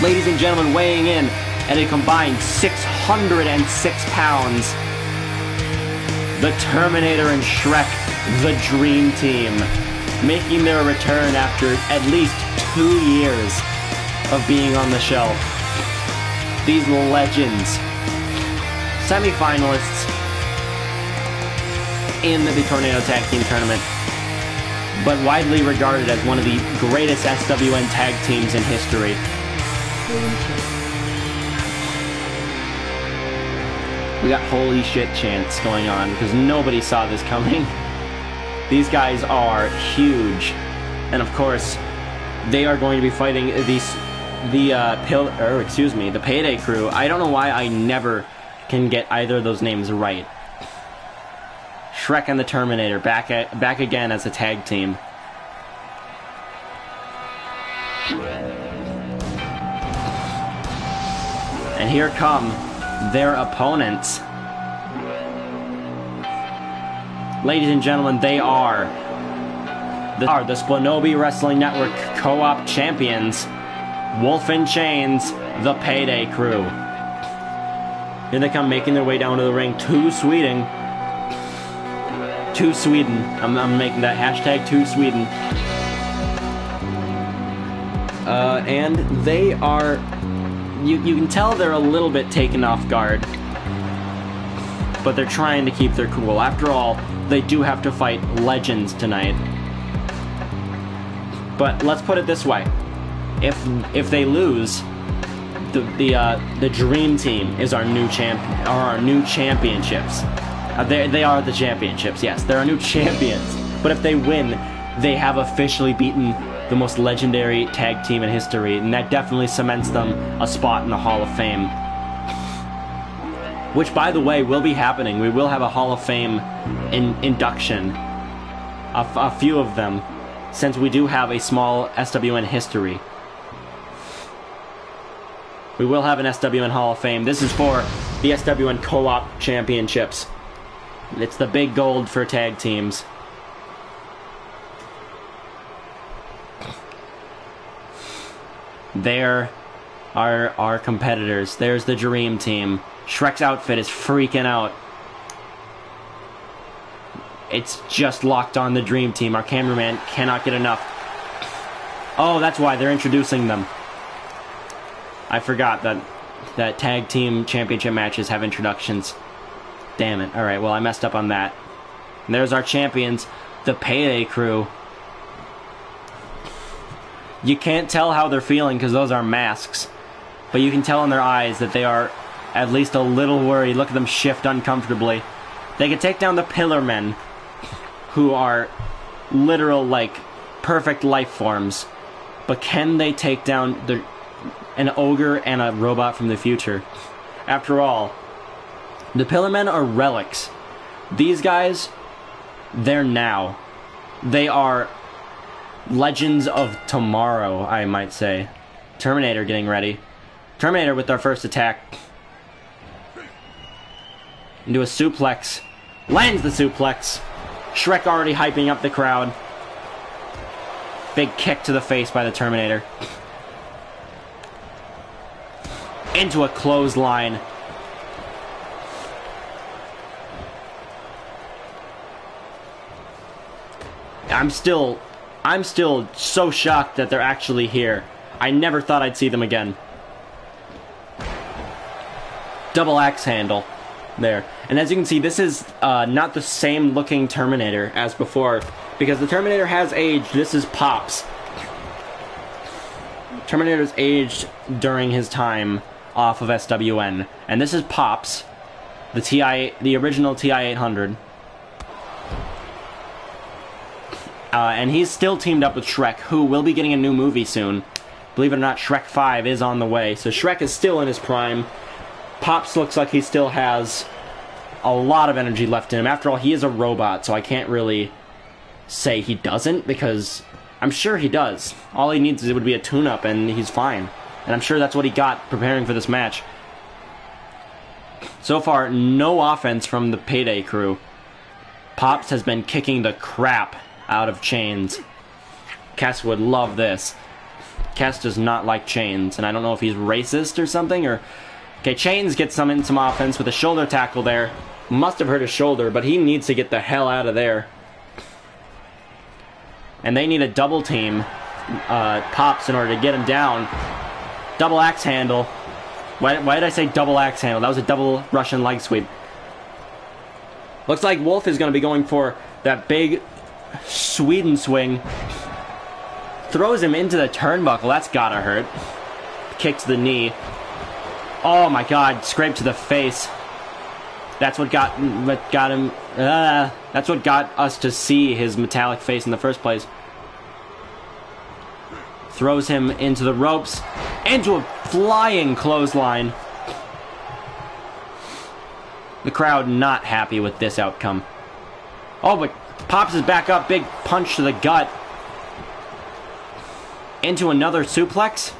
Ladies and gentlemen, weighing in at a combined 606 pounds, the Terminator and Shrek, the Dream Team, making their return after at least two years of being on the shelf. These legends, semi-finalists in the Tornado Tag Team Tournament, but widely regarded as one of the greatest SWN tag teams in history. We got holy shit chants going on because nobody saw this coming. These guys are huge. And of course, they are going to be fighting these the uh pill or excuse me, the payday crew. I don't know why I never can get either of those names right. Shrek and the Terminator back at, back again as a tag team. And here come their opponents. Ladies and gentlemen, they are the, are the Splinobi Wrestling Network Co-op Champions, Wolf in Chains, the Payday Crew. Here they come making their way down to the ring to Sweden. To Sweden. I'm, I'm making that hashtag to Sweden. Uh, and they are you, you can tell they're a little bit taken off guard. But they're trying to keep their cool. After all, they do have to fight legends tonight. But let's put it this way. If if they lose, the the uh, the dream team is our new champ are our new championships. Uh, they are the championships. Yes, There are new champions. But if they win, they have officially beaten the most legendary tag team in history, and that definitely cements them a spot in the Hall of Fame. Which, by the way, will be happening. We will have a Hall of Fame in induction, a, few of them, since we do have a small SWN history. We will have an SWN Hall of Fame. This is for the SWN Co-op Championships. It's the big gold for tag teams. There are our competitors. There's the Dream Team. Shrek's outfit is freaking out. It's just locked on the Dream Team. Our cameraman cannot get enough. Oh, that's why they're introducing them. I forgot that that tag team championship matches have introductions. Damn it. Alright, well, I messed up on that. And there's our champions, the Payday Crew. You can't tell how they're feeling because those are masks. But you can tell in their eyes that they are at least a little worried. Look at them shift uncomfortably. They can take down the Pillar Men, who are literal, like, perfect life forms. But can they take down the, an ogre and a robot from the future? After all, the Pillar Men are relics. These guys, they're now. They are Legends of Tomorrow, I might say. Terminator getting ready. Terminator with our first attack. Into a suplex. Lands the suplex. Shrek already hyping up the crowd. Big kick to the face by the Terminator. Into a clothesline. I'm still, I'm still so shocked that they're actually here. I never thought I'd see them again. Double axe handle. There. And as you can see, this is uh, not the same looking Terminator as before, because the Terminator has aged. This is Pops. Terminator's aged during his time off of SWN. And this is Pops, the TI, the original TI-800. Uh, and he's still teamed up with Shrek, who will be getting a new movie soon. Believe it or not, Shrek 5 is on the way. So Shrek is still in his prime. Pops looks like he still has a lot of energy left in him. After all, he is a robot, so I can't really say he doesn't because I'm sure he does. All he needs is it would be a tune-up and he's fine. And I'm sure that's what he got preparing for this match. So far, no offense from the Payday crew. Pops has been kicking the crap out of Chains. Cass would love this. Cass does not like Chains, and I don't know if he's racist or something, or... Okay, Chains gets some in some offense with a shoulder tackle there. Must have hurt his shoulder, but he needs to get the hell out of there. And they need a double team uh, Pops in order to get him down. Double axe handle. Why, why did I say double axe handle? That was a double Russian leg sweep. Looks like Wolf is going to be going for that big Sweden swing. Throws him into the turnbuckle. That's gotta hurt. Kicks the knee. Oh my god, scrape to the face. That's what got what got him. Uh, that's what got us to see his metallic face in the first place. Throws him into the ropes, into a flying clothesline. The crowd not happy with this outcome. Oh, but Pops is back up, big punch to the gut. Into another suplex.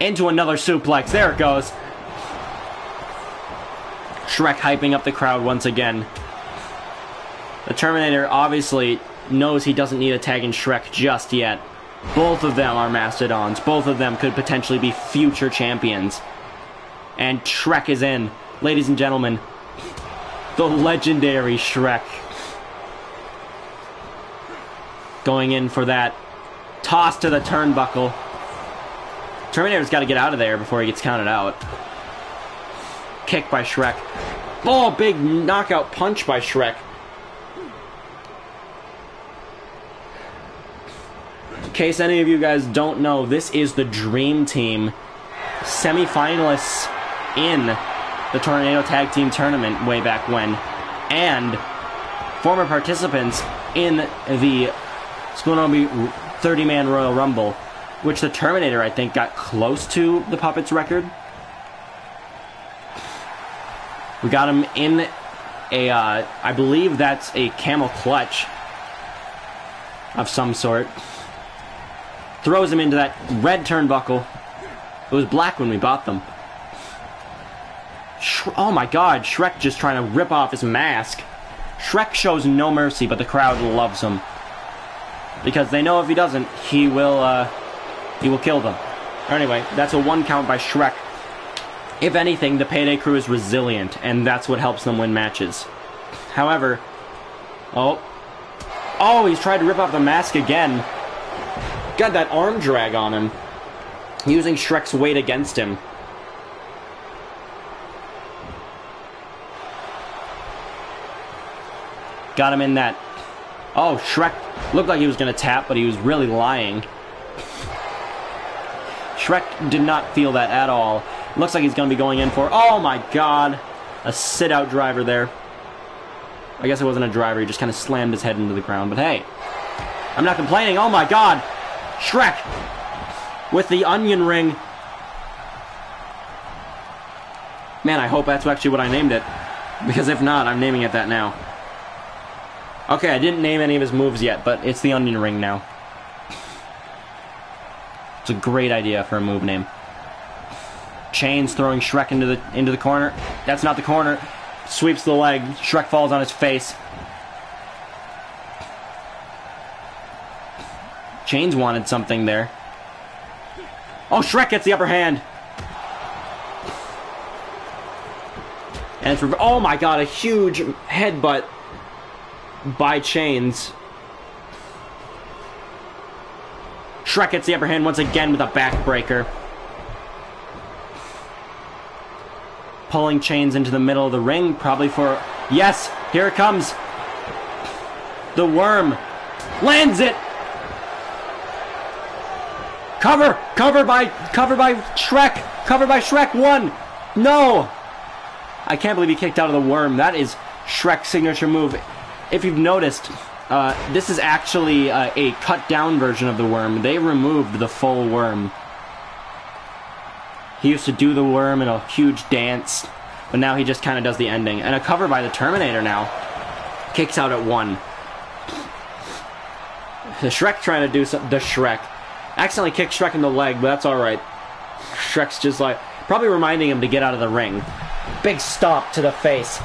Into another suplex. There it goes. Shrek hyping up the crowd once again. The Terminator obviously knows he doesn't need a tag in Shrek just yet. Both of them are Mastodons. Both of them could potentially be future champions. And Shrek is in. Ladies and gentlemen, the legendary Shrek. Going in for that toss to the turnbuckle. Terminator's got to get out of there before he gets counted out. Kick by Shrek. Oh, big knockout punch by Shrek. In case any of you guys don't know, this is the Dream Team semi-finalists in the Tornado Tag Team Tournament way back when, and former participants in the Splinobi 30-man Royal Rumble, which the Terminator, I think, got close to the Puppets record. We got him in a, uh, I believe that's a camel clutch of some sort. Throws him into that red turnbuckle. It was black when we bought them. Sh oh my god, Shrek just trying to rip off his mask. Shrek shows no mercy, but the crowd loves him. Because they know if he doesn't, he will, uh, he will kill them. Anyway, that's a one count by Shrek. If anything, the Payday Crew is resilient, and that's what helps them win matches. However, oh, oh, he's tried to rip off the mask again. Got that arm drag on him, using Shrek's weight against him. Got him in that. Oh, Shrek looked like he was going to tap, but he was really lying. Shrek did not feel that at all. Looks like he's going to be going in for, oh my god, a sit-out driver there. I guess it wasn't a driver, he just kind of slammed his head into the ground, but hey, I'm not complaining. Oh my god, Shrek with the onion ring. Man, I hope that's actually what I named it, because if not, I'm naming it that now. Okay, I didn't name any of his moves yet, but it's the onion ring now. It's a great idea for a move name. Chains throwing Shrek into the into the corner. That's not the corner. Sweeps the leg. Shrek falls on his face. Chains wanted something there. Oh, Shrek gets the upper hand. And it's oh my god, a huge headbutt by Chains. Shrek gets the upper hand once again with a backbreaker. Pulling Chains into the middle of the ring, probably for... Yes, here it comes. The worm. Lands it! Cover! Cover by... Cover by Shrek! cover by Shrek. One. No. I can't believe he kicked out of the worm. That is Shrek's signature move. If you've noticed, uh, this is actually uh, a cut down version of the worm. They removed the full worm. He used to do the worm in a huge dance, but now he just kind of does the ending. And a cover by the Terminator now. Kicks out at one. The Shrek trying to do something. The Shrek. Accidentally kicked Shrek in the leg, but that's alright. Shrek's just like, probably reminding him to get out of the ring. Big stomp to the face.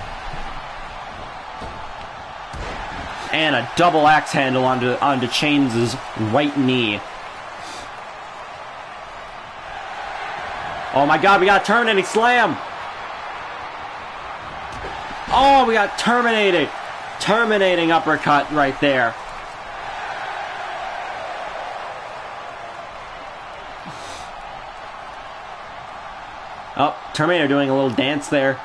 And a double axe handle onto, onto Chains' right knee. Oh my god, we got terminating slam! Oh, we got terminated! Terminating uppercut right there. Oh, Terminator doing a little dance there.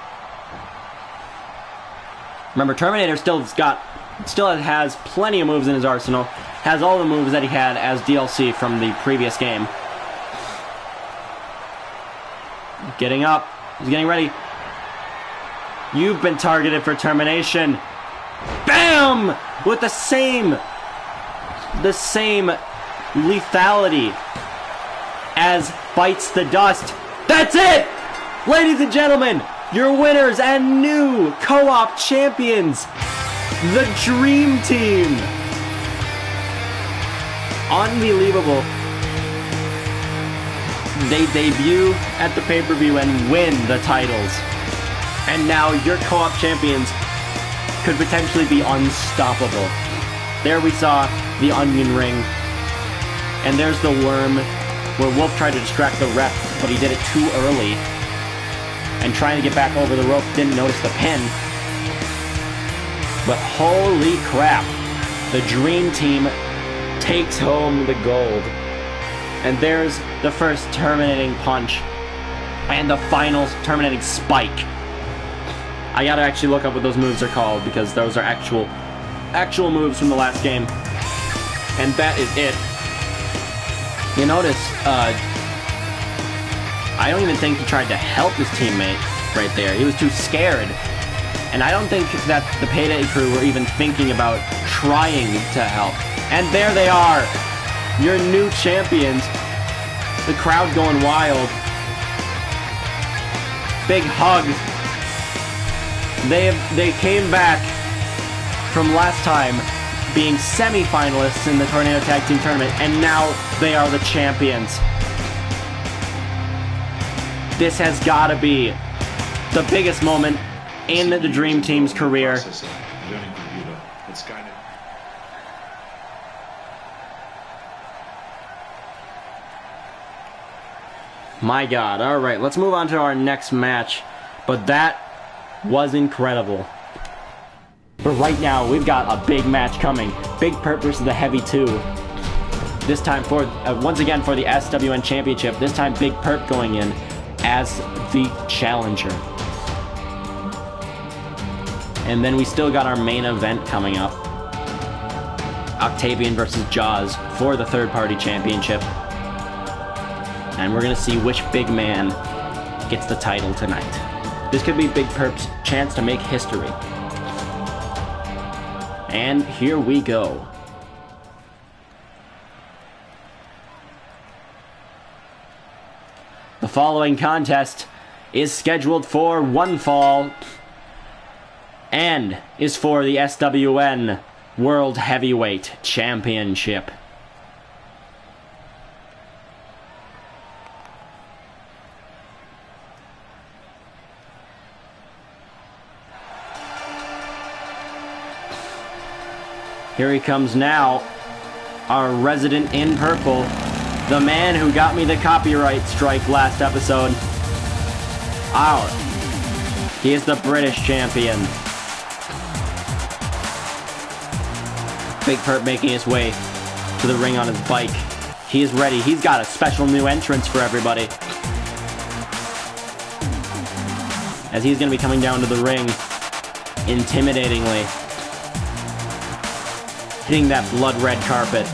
Remember, Terminator still's got, still has plenty of moves in his arsenal. Has all the moves that he had as DLC from the previous game. Getting up. He's getting ready. You've been targeted for termination. Bam! With the same, the same lethality as bites the dust. That's it! Ladies and gentlemen, your winners and new co-op champions, the Dream Team. Unbelievable. They debut at the pay-per-view and win the titles. And now your co-op champions could potentially be unstoppable. There we saw the onion ring. And there's the worm where Wolf tried to distract the ref, but he did it too early and trying to get back over the rope, didn't notice the pin. But holy crap, the Dream Team takes home the gold. And there's the first terminating punch and the final terminating spike. I gotta actually look up what those moves are called because those are actual actual moves from the last game. And that is it. You notice, uh, I don't even think he tried to help his teammate right there. He was too scared. And I don't think that the Payday crew were even thinking about trying to help. And there they are, your new champions. The crowd going wild. Big hug. They have, they came back from last time being semi-finalists in the Tornado Tag Team Tournament, and now they are the champions. This has got to be the biggest moment in the Dream Team's career. My god. Alright, let's move on to our next match. But that was incredible. But right now, we've got a big match coming. Big Purp versus the Heavy 2. This time for, uh, once again for the SWN Championship. This time Big Purp going in as the challenger. And then we still got our main event coming up. Octavian versus Jaws for the third party championship. And we're to see which big man gets the title tonight. This could be Big Purp's chance to make history. And here we go. The following contest is scheduled for one fall and is for the SWN World Heavyweight Championship. Here he comes now, our resident in purple, the man who got me the copyright strike last episode. Our, he is the British champion. Big Purp making his way to the ring on his bike. He is ready. He's got a special new entrance for everybody. As he's going to be coming down to the ring intimidatingly. Hitting that blood red carpet.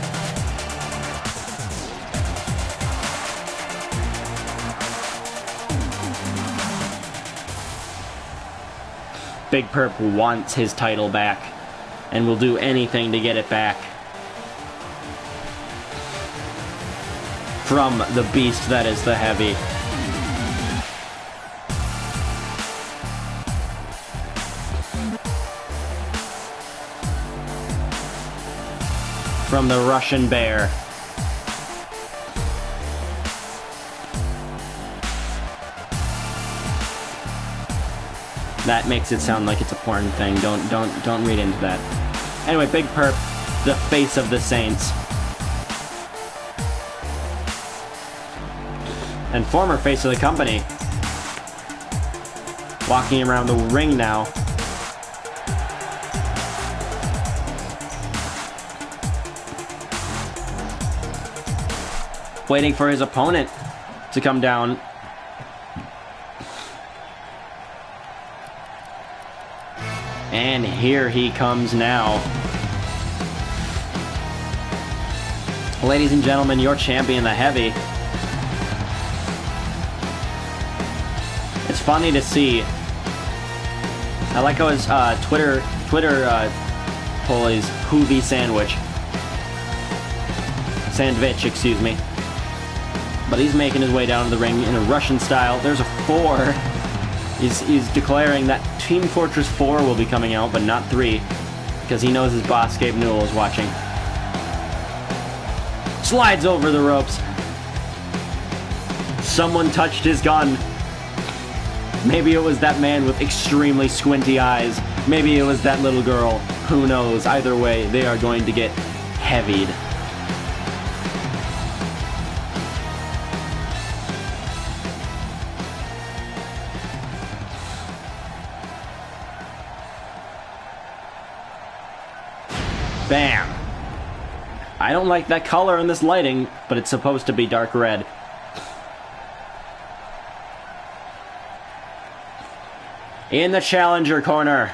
Big Purp wants his title back and will do anything to get it back. From the beast that is the heavy. From the Russian bear. That makes it sound like it's a porn thing. Don't don't don't read into that. Anyway, Big Purp, the face of the Saints. And former face of the company. Walking around the ring now. Waiting for his opponent to come down And here he comes now. Ladies and gentlemen, your champion, the Heavy. It's funny to see. I like how his uh, Twitter Twitter uh, poll is Hoovy Sandwich. Sandwich, excuse me. But he's making his way down to the ring in a Russian style. There's a four. He's, he's declaring that Team Fortress 4 will be coming out, but not 3, because he knows his boss, Gabe Newell, is watching. Slides over the ropes. Someone touched his gun. Maybe it was that man with extremely squinty eyes. Maybe it was that little girl. Who knows? Either way, they are going to get heavied. I don't like that color in this lighting, but it's supposed to be dark red. In the challenger corner,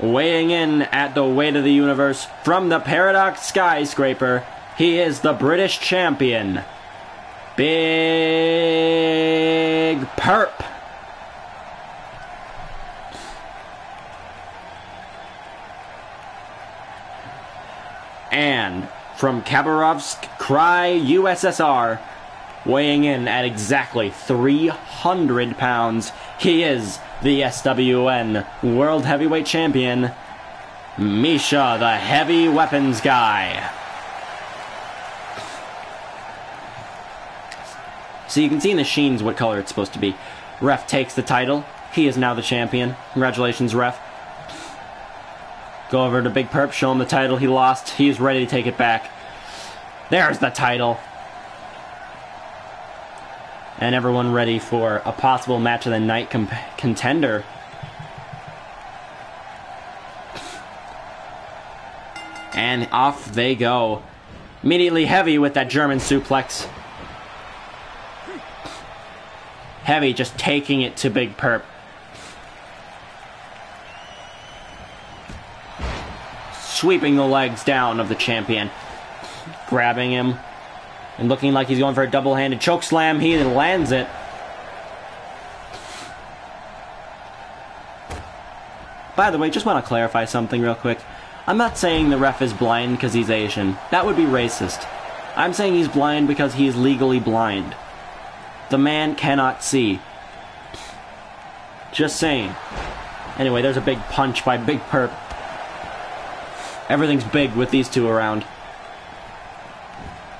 weighing in at the weight of the universe from the Paradox skyscraper, he is the British champion, Big Purp. And from Khabarovsk, Krai, USSR, weighing in at exactly 300 pounds, he is the SWN World Heavyweight Champion, Misha, the Heavy Weapons Guy. So you can see in the sheens what color it's supposed to be. Ref takes the title. He is now the champion. Congratulations, Ref. Go over to Big Purp, show him the title he lost. He's ready to take it back. There's the title. And everyone ready for a possible match of the night contender. And off they go. Immediately heavy with that German suplex. Heavy just taking it to Big Purp. Sweeping the legs down of the champion. Grabbing him and looking like he's going for a double handed choke slam. He lands it. By the way, just want to clarify something real quick. I'm not saying the ref is blind because he's Asian. That would be racist. I'm saying he's blind because he is legally blind. The man cannot see. Just saying. Anyway, there's a big punch by Big Purp. Everything's big with these two around.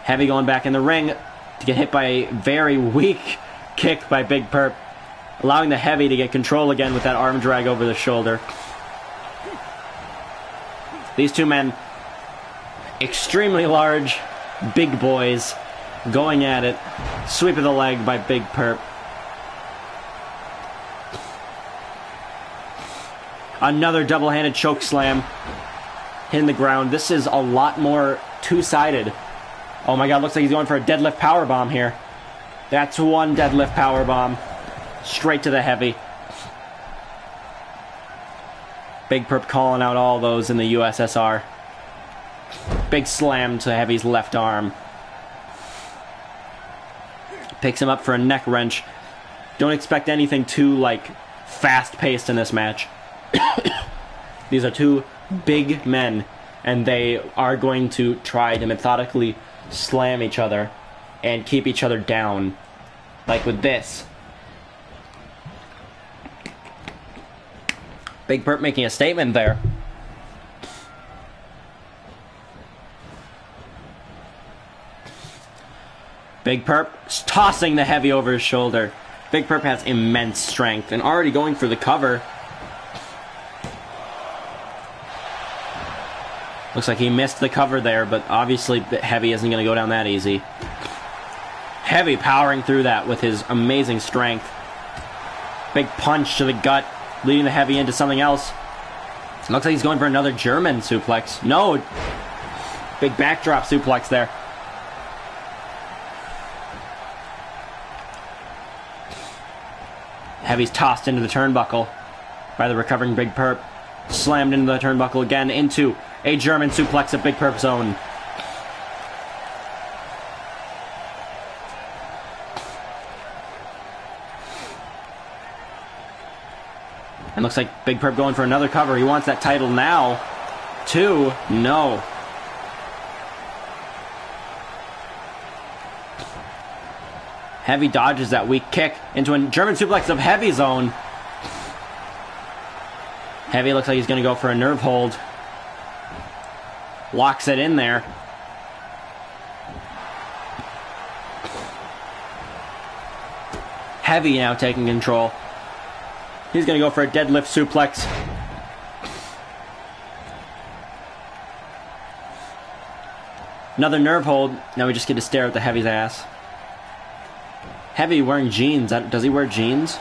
Heavy going back in the ring to get hit by a very weak kick by Big Purp, allowing the Heavy to get control again with that arm drag over the shoulder. These two men, extremely large, big boys, going at it. Sweep of the leg by Big Purp. Another double handed choke slam hitting the ground. This is a lot more two-sided. Oh my god, looks like he's going for a deadlift power bomb here. That's one deadlift power bomb. Straight to the heavy. Big Purp calling out all those in the USSR. Big slam to Heavy's left arm. Picks him up for a neck wrench. Don't expect anything too, like, fast paced in this match. These are two big men, and they are going to try to methodically slam each other and keep each other down. Like with this. Big Purp making a statement there. Big Purp tossing the heavy over his shoulder. Big Purp has immense strength and already going for the cover. Looks like he missed the cover there, but obviously Heavy isn't going to go down that easy. Heavy powering through that with his amazing strength. Big punch to the gut, leading the Heavy into something else. Looks like he's going for another German suplex. No! Big backdrop suplex there. Heavy's tossed into the turnbuckle by the recovering Big Purp. Slammed into the turnbuckle again into a German suplex of Big Purp's own. And looks like Big Purp going for another cover. He wants that title now. Two. No. Heavy dodges that weak kick into a German suplex of Heavy zone. Heavy looks like he's going to go for a nerve hold. Locks it in there. Heavy now taking control. He's going to go for a deadlift suplex. Another nerve hold. Now we just get to stare at the Heavy's ass. Heavy wearing jeans. Does he wear jeans?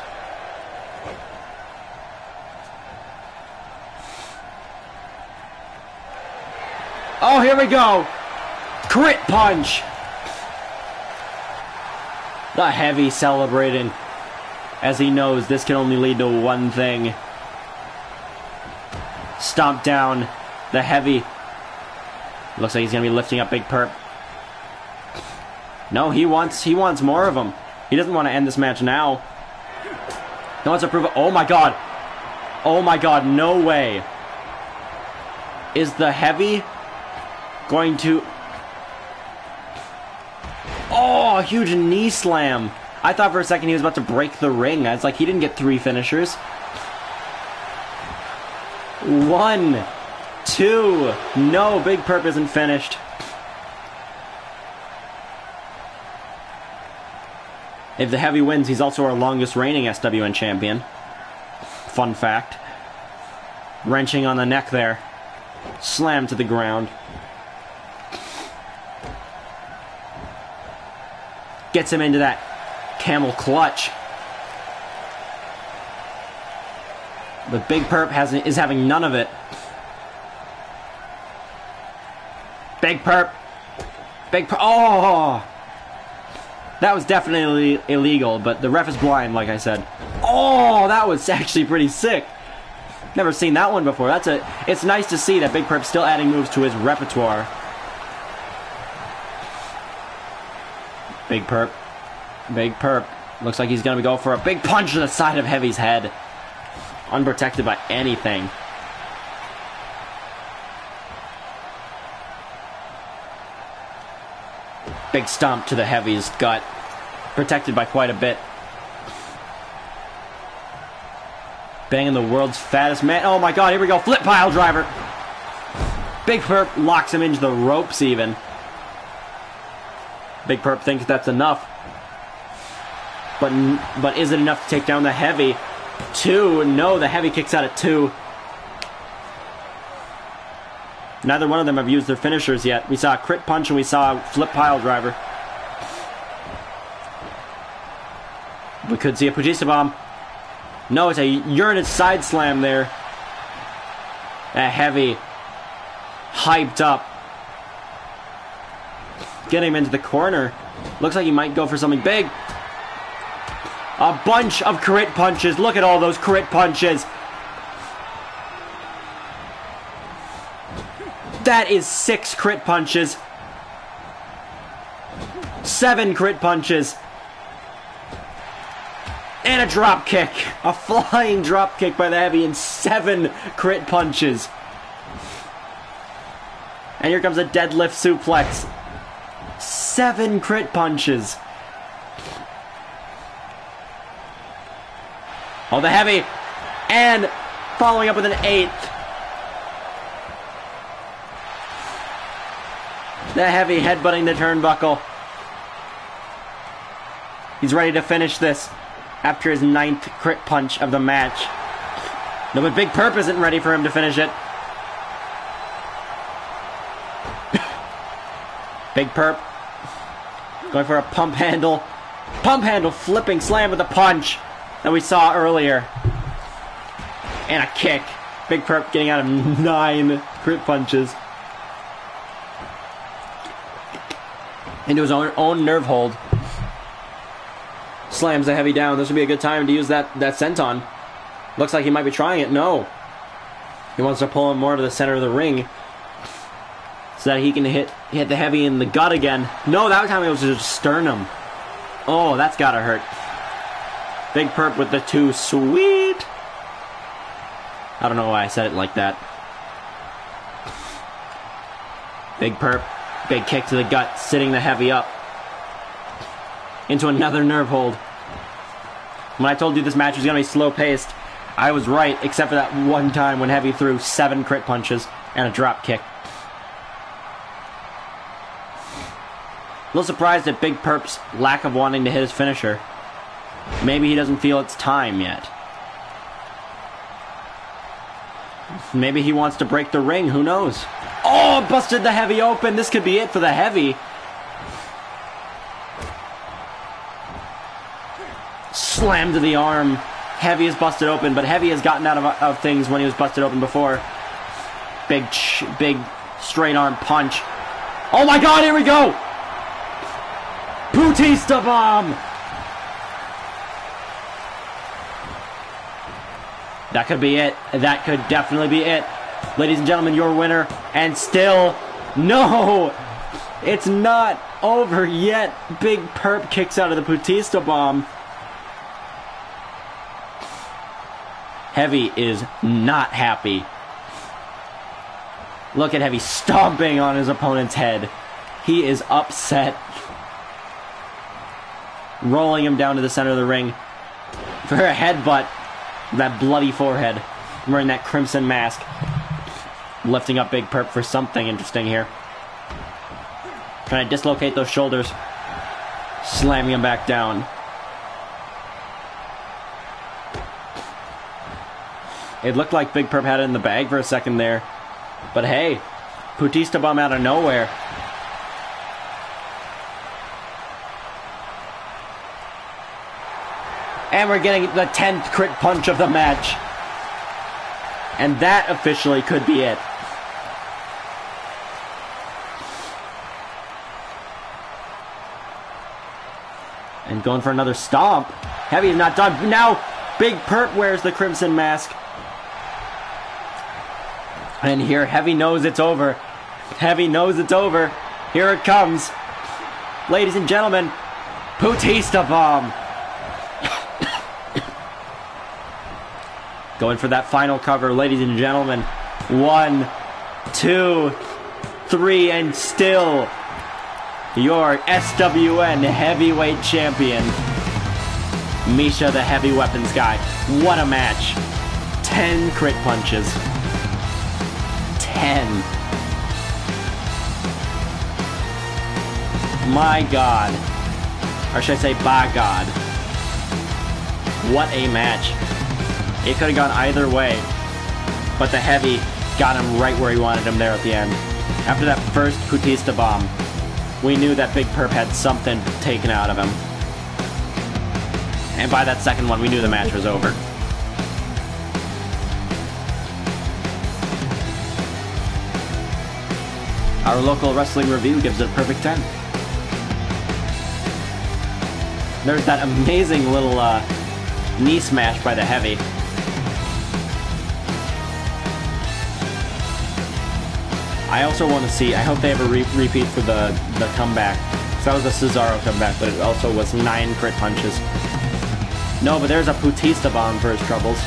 We go. Crit punch. The heavy celebrating as he knows this can only lead to one thing. Stomp down the heavy. Looks like he's gonna be lifting up Big Purp. No, he wants he wants more of them. He doesn't want to end this match now. He wants to prove it. Oh my god. Oh my god, no way. Is the heavy going to... Oh, huge knee slam. I thought for a second he was about to break the ring. I was like, he didn't get three finishers. One, two. No, Big Purp isn't finished. If the heavy wins, he's also our longest reigning SWN champion. Fun fact. Wrenching on the neck there. Slam to the ground. Gets him into that camel clutch. But Big Purp has, is having none of it. Big Purp. Big Purp. Oh! That was definitely illegal, but the ref is blind, like I said. Oh, that was actually pretty sick. Never seen that one before. That's a. It's nice to see that Big Purp still adding moves to his repertoire. Big Purp. Big Purp. Looks like he's going to go for a big punch to the side of Heavy's head. Unprotected by anything. Big stomp to the Heavy's gut. Protected by quite a bit. Banging the world's fattest man. Oh my god, here we go. Flip pile driver. Big Purp locks him into the ropes even. Big Purp thinks that's enough. But but is it enough to take down the heavy? Two. No, the heavy kicks out at two. Neither one of them have used their finishers yet. We saw a crit punch and we saw a flip pile driver. We could see a Pujisa bomb. No, it's a uranage side slam there. A heavy. Hyped up. Get him into the corner. Looks like he might go for something big. A bunch of crit punches. Look at all those crit punches. That is six crit punches. Seven crit punches. And a drop kick. A flying drop kick by the heavy and seven crit punches. And here comes a deadlift suplex. Seven crit punches. Oh, the heavy. And following up with an eighth. The heavy headbutting the turnbuckle. He's ready to finish this after his ninth crit punch of the match. No, but Big Purp isn't ready for him to finish it. Big Purp going for a pump handle. Pump handle flipping slam with a punch that we saw earlier. And a kick. Big Purp getting out of nine crit punches. Into his own, own nerve hold. Slams the heavy down. This would be a good time to use that, that senton. Looks like he might be trying it. No. He wants to pull him more to the center of the ring. That he can hit hit the heavy in the gut again. No, that time it was just sternum. Oh, that's gotta hurt. Big Purp with the two sweet. I don't know why I said it like that. Big Purp, big kick to the gut, sitting the heavy up. Into another nerve hold. When I told you this match was going to be slow paced, I was right, except for that one time when Heavy threw seven crit punches and a drop kick. A little surprised at Big Purp's lack of wanting to hit his finisher. Maybe he doesn't feel it's time yet. Maybe he wants to break the ring, who knows? Oh, busted the heavy open. This could be it for the heavy. Slam to the arm. Heavy is busted open, but Heavy has gotten out of, of things when he was busted open before. Big, big straight arm punch. Oh my god, here we go! Bautista bomb! That could be it. That could definitely be it. Ladies and gentlemen, your winner. And still, no! It's not over yet. Big Purp kicks out of the Bautista bomb. Heavy is not happy. Look at Heavy stomping on his opponent's head. He is upset. Rolling him down to the center of the ring for a headbutt. That bloody forehead. Wearing that crimson mask. Lifting up Big Purp for something interesting here. Trying to dislocate those shoulders. Slamming him back down. It looked like Big Purp had it in the bag for a second there. But hey, Bautista bomb out of nowhere. And we're getting the 10th crit punch of the match. And that officially could be it. And going for another stomp. Heavy is not done. Now, Big Purp wears the Crimson Mask. And here, Heavy knows it's over. Heavy knows it's over. Here it comes. Ladies and gentlemen, Bautista Bomb. Going for that final cover, ladies and gentlemen. One, two, three, and still your SWN heavyweight champion, Misha the heavy weapons guy. What a match! 10 crit punches. 10. My god. Or should I say, by god. What a match. It could have gone either way. But the heavy got him right where he wanted him there at the end. After that first Bautista bomb, we knew that Big Purp had something taken out of him. And by that second one, we knew the match was over. Our local wrestling review gives it a perfect 10. There's that amazing little uh, knee smash by the heavy. I also want to see. I hope they have a re- repeat for the the comeback. So that was a Cesaro comeback, but it also was nine crit punches. No, but there's a Bautista bomb for his troubles.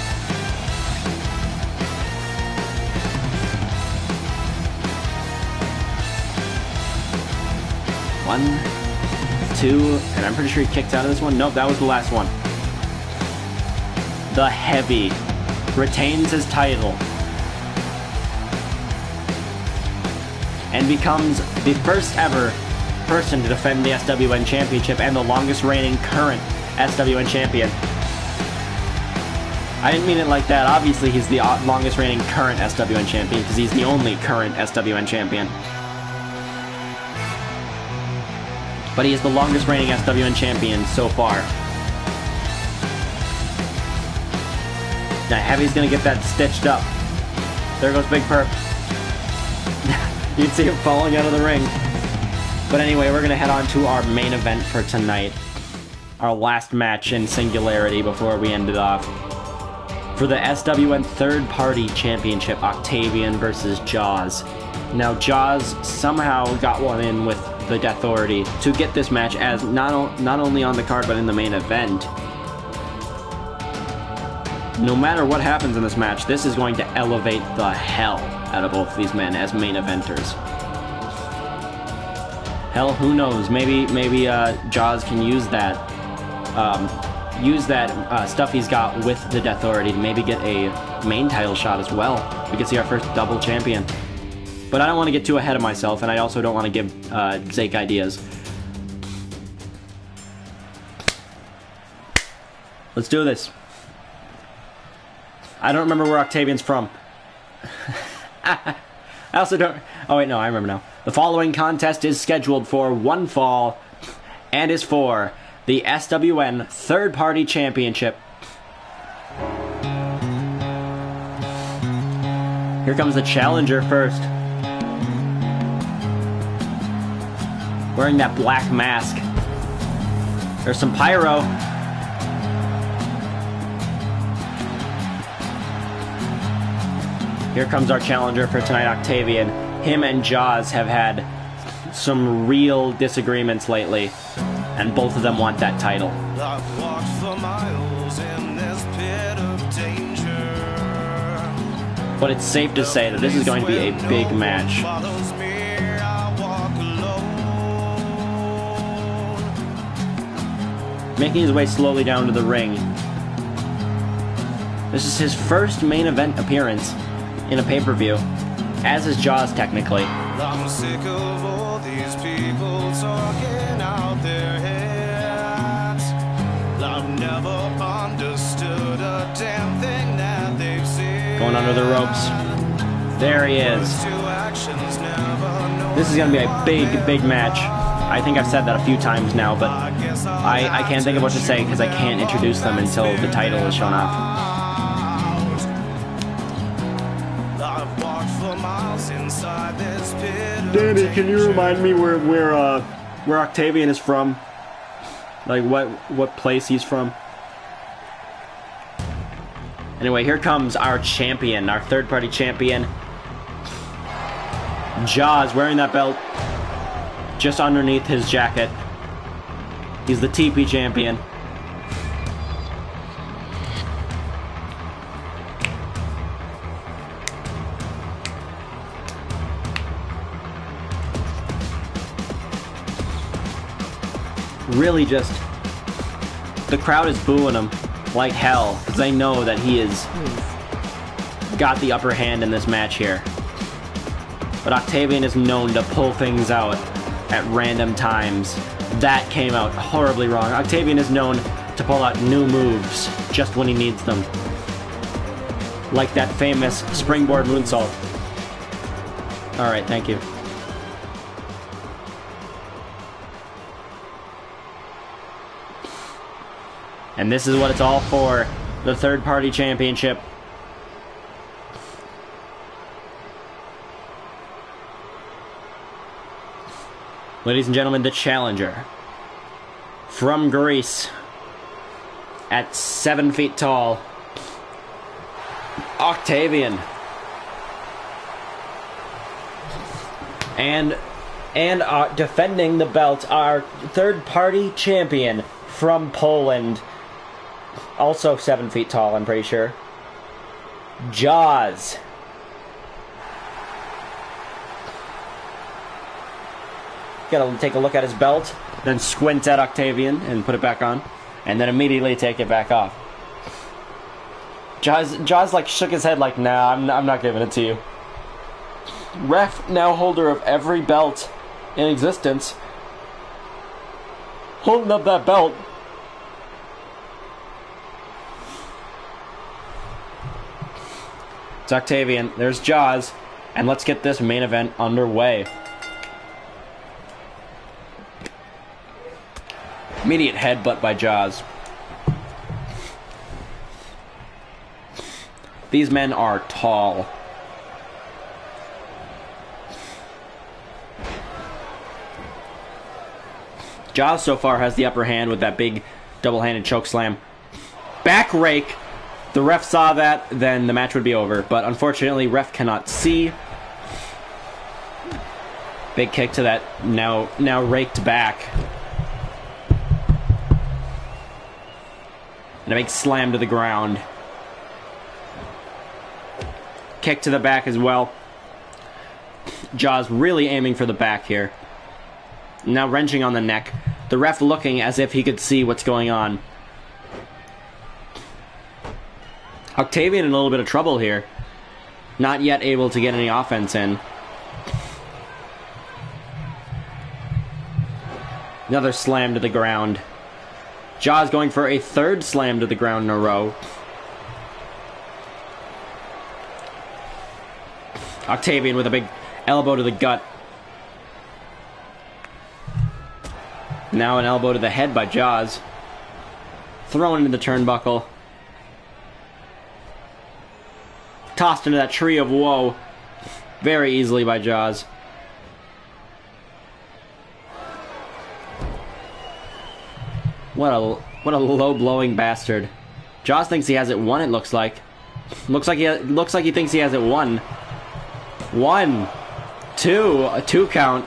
One, two, and I'm pretty sure he kicked out of this one. Nope, that was the last one. The Heavy retains his title and becomes the first ever person to defend the SWN Championship and the longest reigning current SWN champion. I didn't mean it like that. Obviously, he's the uh, longest reigning current SWN champion because he's the only current SWN champion. But he is the longest reigning SWN champion so far. Now, Heavy's gonna get that stitched up. There goes Big Purp. You'd see him falling out of the ring. But anyway, we're gonna head on to our main event for tonight. Our last match in Singularity before we end it off. For the SWN Third Party Championship, Octavian versus Jaws. Now, Jaws somehow got one in with the Death Authority to get this match as not, not only on the card but in the main event. No matter what happens in this match, this is going to elevate the hell out of both these men as main eventers. Hell, who knows? Maybe maybe uh, Jaws can use that um, use that uh, stuff he's got with the Death Authority to maybe get a main title shot as well. We could see our first double champion. But I don't want to get too ahead of myself, and I also don't want to give uh, Zake ideas. Let's do this. I don't remember where Octavian's from. I also don't. Oh, wait, no, I remember now. The following contest is scheduled for one fall and is for the SWN Third Party Championship. Here comes the challenger first. Wearing that black mask. There's some pyro. Here comes our challenger for tonight, Octavian. Him and Jaws have had some real disagreements lately, and both of them want that title. I've walked for miles in this pit of danger. But it's safe to say that this is going to be a big match. Follows me, I walk alone. Making his way slowly down to the ring. This is his first main event appearance in a pay per view, as is Jaws technically. I'm sick of all these people talking out their heads. I've never understood a damn thing that they've said. Going under the ropes. There he is. To actions never know. This is going to be a big, big match. I think I've said that a few times now, but I guess I'll I, I can't think of what to say because I can't introduce them until the title is shown off. Danny, can you remind me where where uh where Octavian is from? Like what what place he's from? Anyway, here comes our champion, our third party champion. Jaws wearing that belt just underneath his jacket. He's the TP champion. Really just the crowd is booing him like hell because they know that he is got the upper hand in this match here. But Octavian is known to pull things out at random times. That came out horribly wrong. Octavian is known to pull out new moves just when he needs them. Like that famous springboard moonsault. Alright, thank you. And this is what it's all for the third party championship. Ladies and gentlemen, the challenger from Greece at seven feet tall, Octavian. And and uh, defending the belt, our third party champion from Poland, Also seven feet tall, I'm pretty sure. Jaws. Gotta take a look at his belt, then squint at Octavian and put it back on, and then immediately take it back off. Jaws, Jaws like shook his head like, nah, I'm, I'm not giving it to you. Ref, now holder of every belt in existence, holding up that belt. It's Octavian, there's Jaws, and let's get this main event underway. Immediate headbutt by Jaws. These men are tall. Jaws so far has the upper hand with that big double-handed choke slam. Back rake. The ref saw that, then the match would be over. But unfortunately, ref cannot see. Big kick to that now now raked back. And a big slam to the ground. Kick to the back as well. Jaws really aiming for the back here. Now wrenching on the neck. The ref looking as if he could see what's going on. Octavian in a little bit of trouble here. Not yet able to get any offense in. Another slam to the ground. Jaws going for a third slam to the ground in a row. Octavian with a big elbow to the gut. Now an elbow to the head by Jaws. Thrown into the turnbuckle. Tossed into that tree of woe. Very easily by Jaws. What a what a low blowing bastard. Jaws thinks he has it won. It looks like. Looks like he looks like he thinks he has it won. One, two, a two count.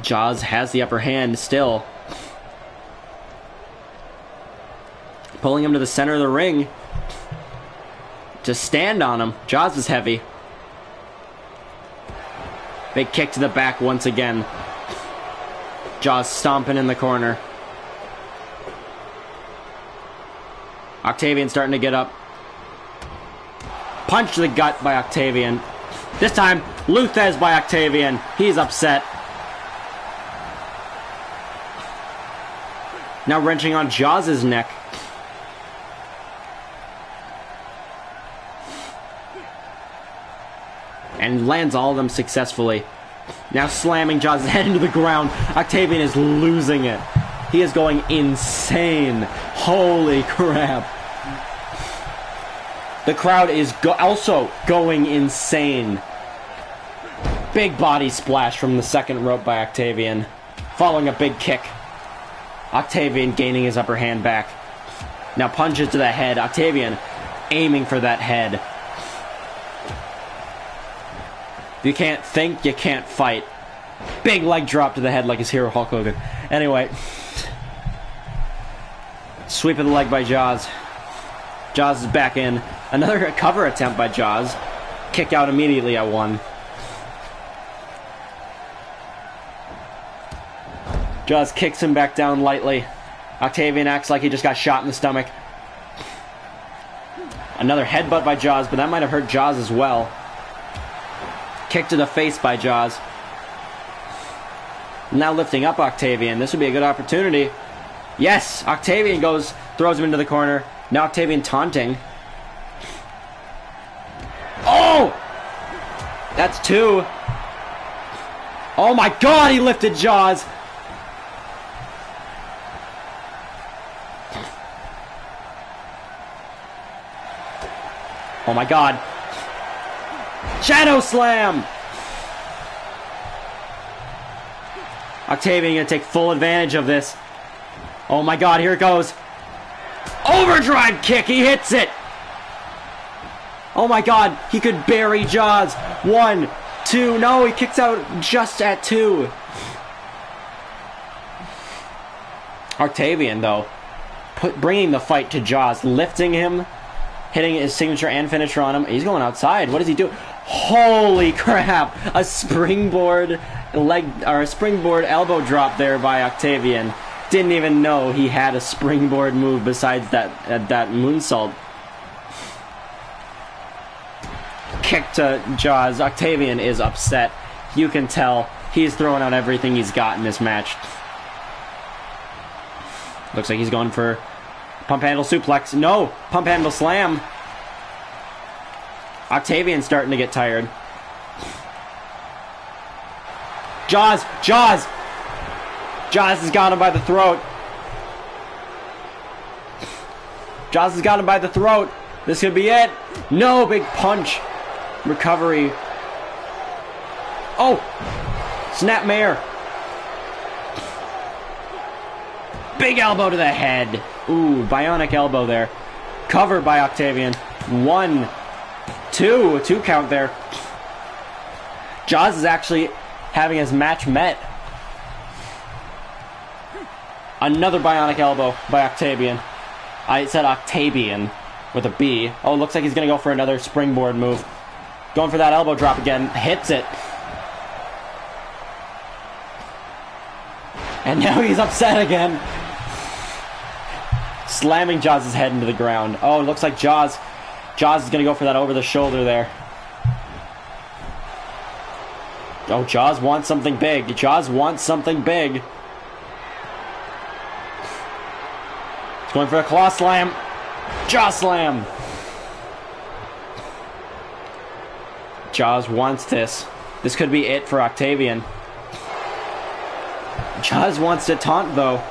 Jaws has the upper hand still. Pulling him to the center of the ring. To stand on him. Jaws is heavy. Big kick to the back once again. Jaws stomping in the corner. Octavian starting to get up. Punch to the gut by Octavian. This time, Lou Thesz by Octavian. He's upset. Now wrenching on Jaws' neck. And lands all of them successfully. Now slamming Jaws' head into the ground. Octavian is losing it. He is going insane. Holy crap. The crowd is go also going insane. Big body splash from the second rope by Octavian. Following a big kick. Octavian gaining his upper hand back. Now punches to the head. Octavian aiming for that head. You can't think, you can't fight. Big leg drop to the head like his hero Hulk Hogan. Anyway. Sweep of the leg by Jaws. Jaws is back in. Another cover attempt by Jaws. Kick out immediately at one. Jaws kicks him back down lightly. Octavian acts like he just got shot in the stomach. Another headbutt by Jaws, but that might have hurt Jaws as well. Kick to the face by Jaws. Now lifting up Octavian. This would be a good opportunity. Yes, Octavian goes, throws him into the corner. Now Octavian taunting. Oh! That's two. Oh my god, he lifted Jaws! Oh my god. Shadow Slam! Octavian gonna take full advantage of this. Oh my god, here it goes. Overdrive kick, he hits it! Oh my god, he could bury Jaws. One, two, no, he kicks out just at two. Octavian, though, put, bringing the fight to Jaws, lifting him, hitting his signature and finisher on him. He's going outside. What does he do? Holy crap! A springboard leg or a springboard elbow drop there by Octavian. Didn't even know he had a springboard move besides that uh, that moonsault. Kick to Jaws. Octavian is upset. You can tell he's throwing out everything he's got in this match. Looks like he's going for pump handle suplex. No, pump handle slam. Octavian's starting to get tired. Jaws, Jaws. Jaws has got him by the throat. Jaws has got him by the throat. This could be it. No, big punch. Recovery. Oh, snap mare. Big elbow to the head. Ooh, bionic elbow there. Covered by Octavian. One, two, two count there. Jaws is actually having his match met. Another bionic elbow by Octavian. I said Octavian with a B. Oh, looks like he's going to go for another springboard move. Going for that elbow drop again. Hits it. And now he's upset again. Slamming Jaws' head into the ground. Oh, looks like Jaws. Jaws is going to go for that over the shoulder there. Oh, Jaws wants something big. Jaws wants something big. He's going for a claw slam. Jaw slam. Jaws wants this. This could be it for Octavian. Jaws wants to taunt, though.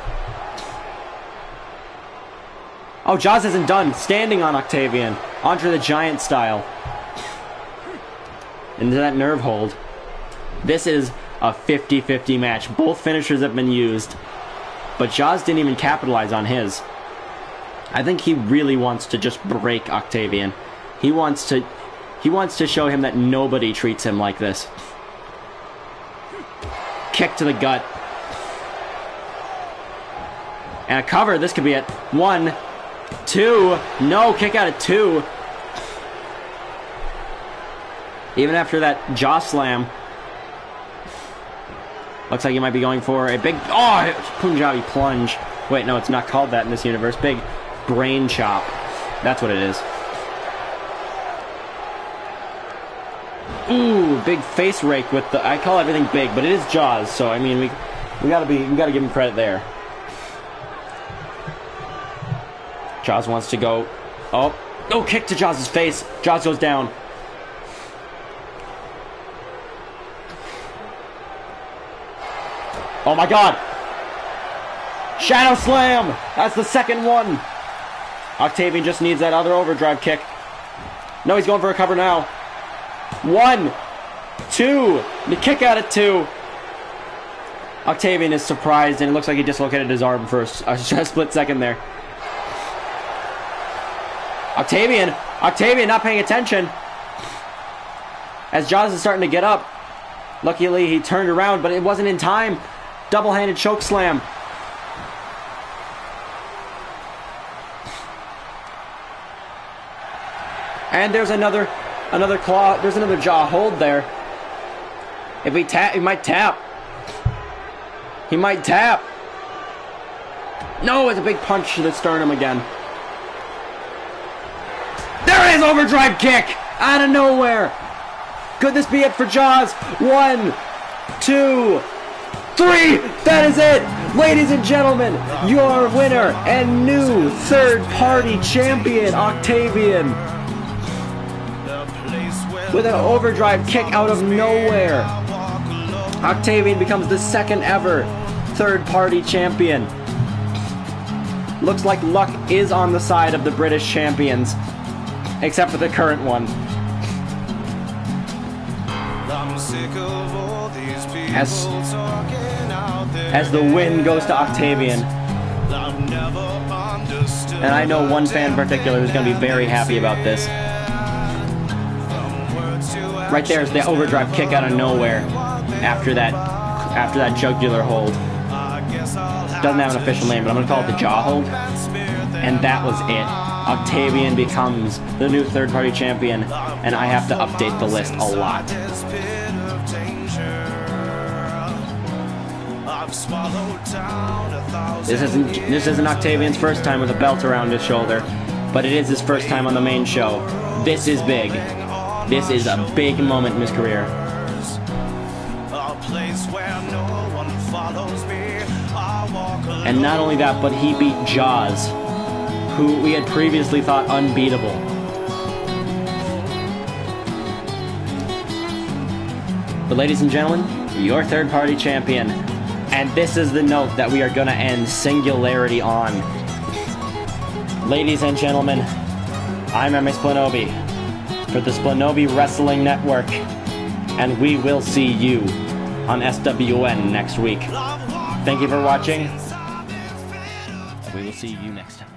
Oh, Jaws isn't done. Standing on Octavian. Andre the Giant style. Into that nerve hold. This is a 50-50 match. Both finishers have been used. But Jaws didn't even capitalize on his. I think he really wants to just break Octavian. He wants to he wants to show him that nobody treats him like this. Kick to the gut. And a cover. This could be it. One, two. No, kick out of two. Even after that jaw slam. Looks like he might be going for a big... Oh, Punjabi plunge. Wait, no, it's not called that in this universe. Big brain chop. That's what it is. Ooh, big face rake with the... I call everything big, but it is Jaws, so, I mean, we we gotta be... We gotta give him credit there. Jaws wants to go... Oh. Oh, kick to Jaws' face. Jaws goes down. Oh my god! Shadow Slam! That's the second one! Octavian just needs that other overdrive kick. No, he's going for a cover now. One, two, the kick out at two. Octavian is surprised, and it looks like he dislocated his arm for a, a split second there. Octavian, Octavian not paying attention. As Jaws is starting to get up. Luckily, he turned around, but it wasn't in time. Double-handed choke slam. And there's another another claw. There's another jaw hold there. If we tap, he might tap. He might tap. No, it's a big punch to the sternum again. There overdrive kick out of nowhere. Could this be it for Jaws? One, two, three. That is it, ladies and gentlemen. Your winner and new third-party champion, Octavian with an overdrive kick out of nowhere. Octavian becomes the second ever third party champion. Looks like luck is on the side of the British champions, except for the current one. As, as the win goes to Octavian. And I know one fan in particular who's going to be very happy about this. Right there is the overdrive kick out of nowhere after that after that jugular hold. doesn't have an official name, but I'm gonna call it the Jaw Hold. And that was it. Octavian becomes the new third party champion, and I have to update the list a lot. This isn't this isn't Octavian's first time with a belt around his shoulder, but it is his first time on the main show. This is big. This is a big moment in his career. And not only that, but he beat Jaws, who we had previously thought unbeatable. But ladies and gentlemen, your third party champion. And this is the note that we are going to end Singularity on. Ladies and gentlemen, I'm Emmy Splinobi for the Splinobi Wrestling Network, and we will see you on SWN next week. Thank you for watching. We will see you next time.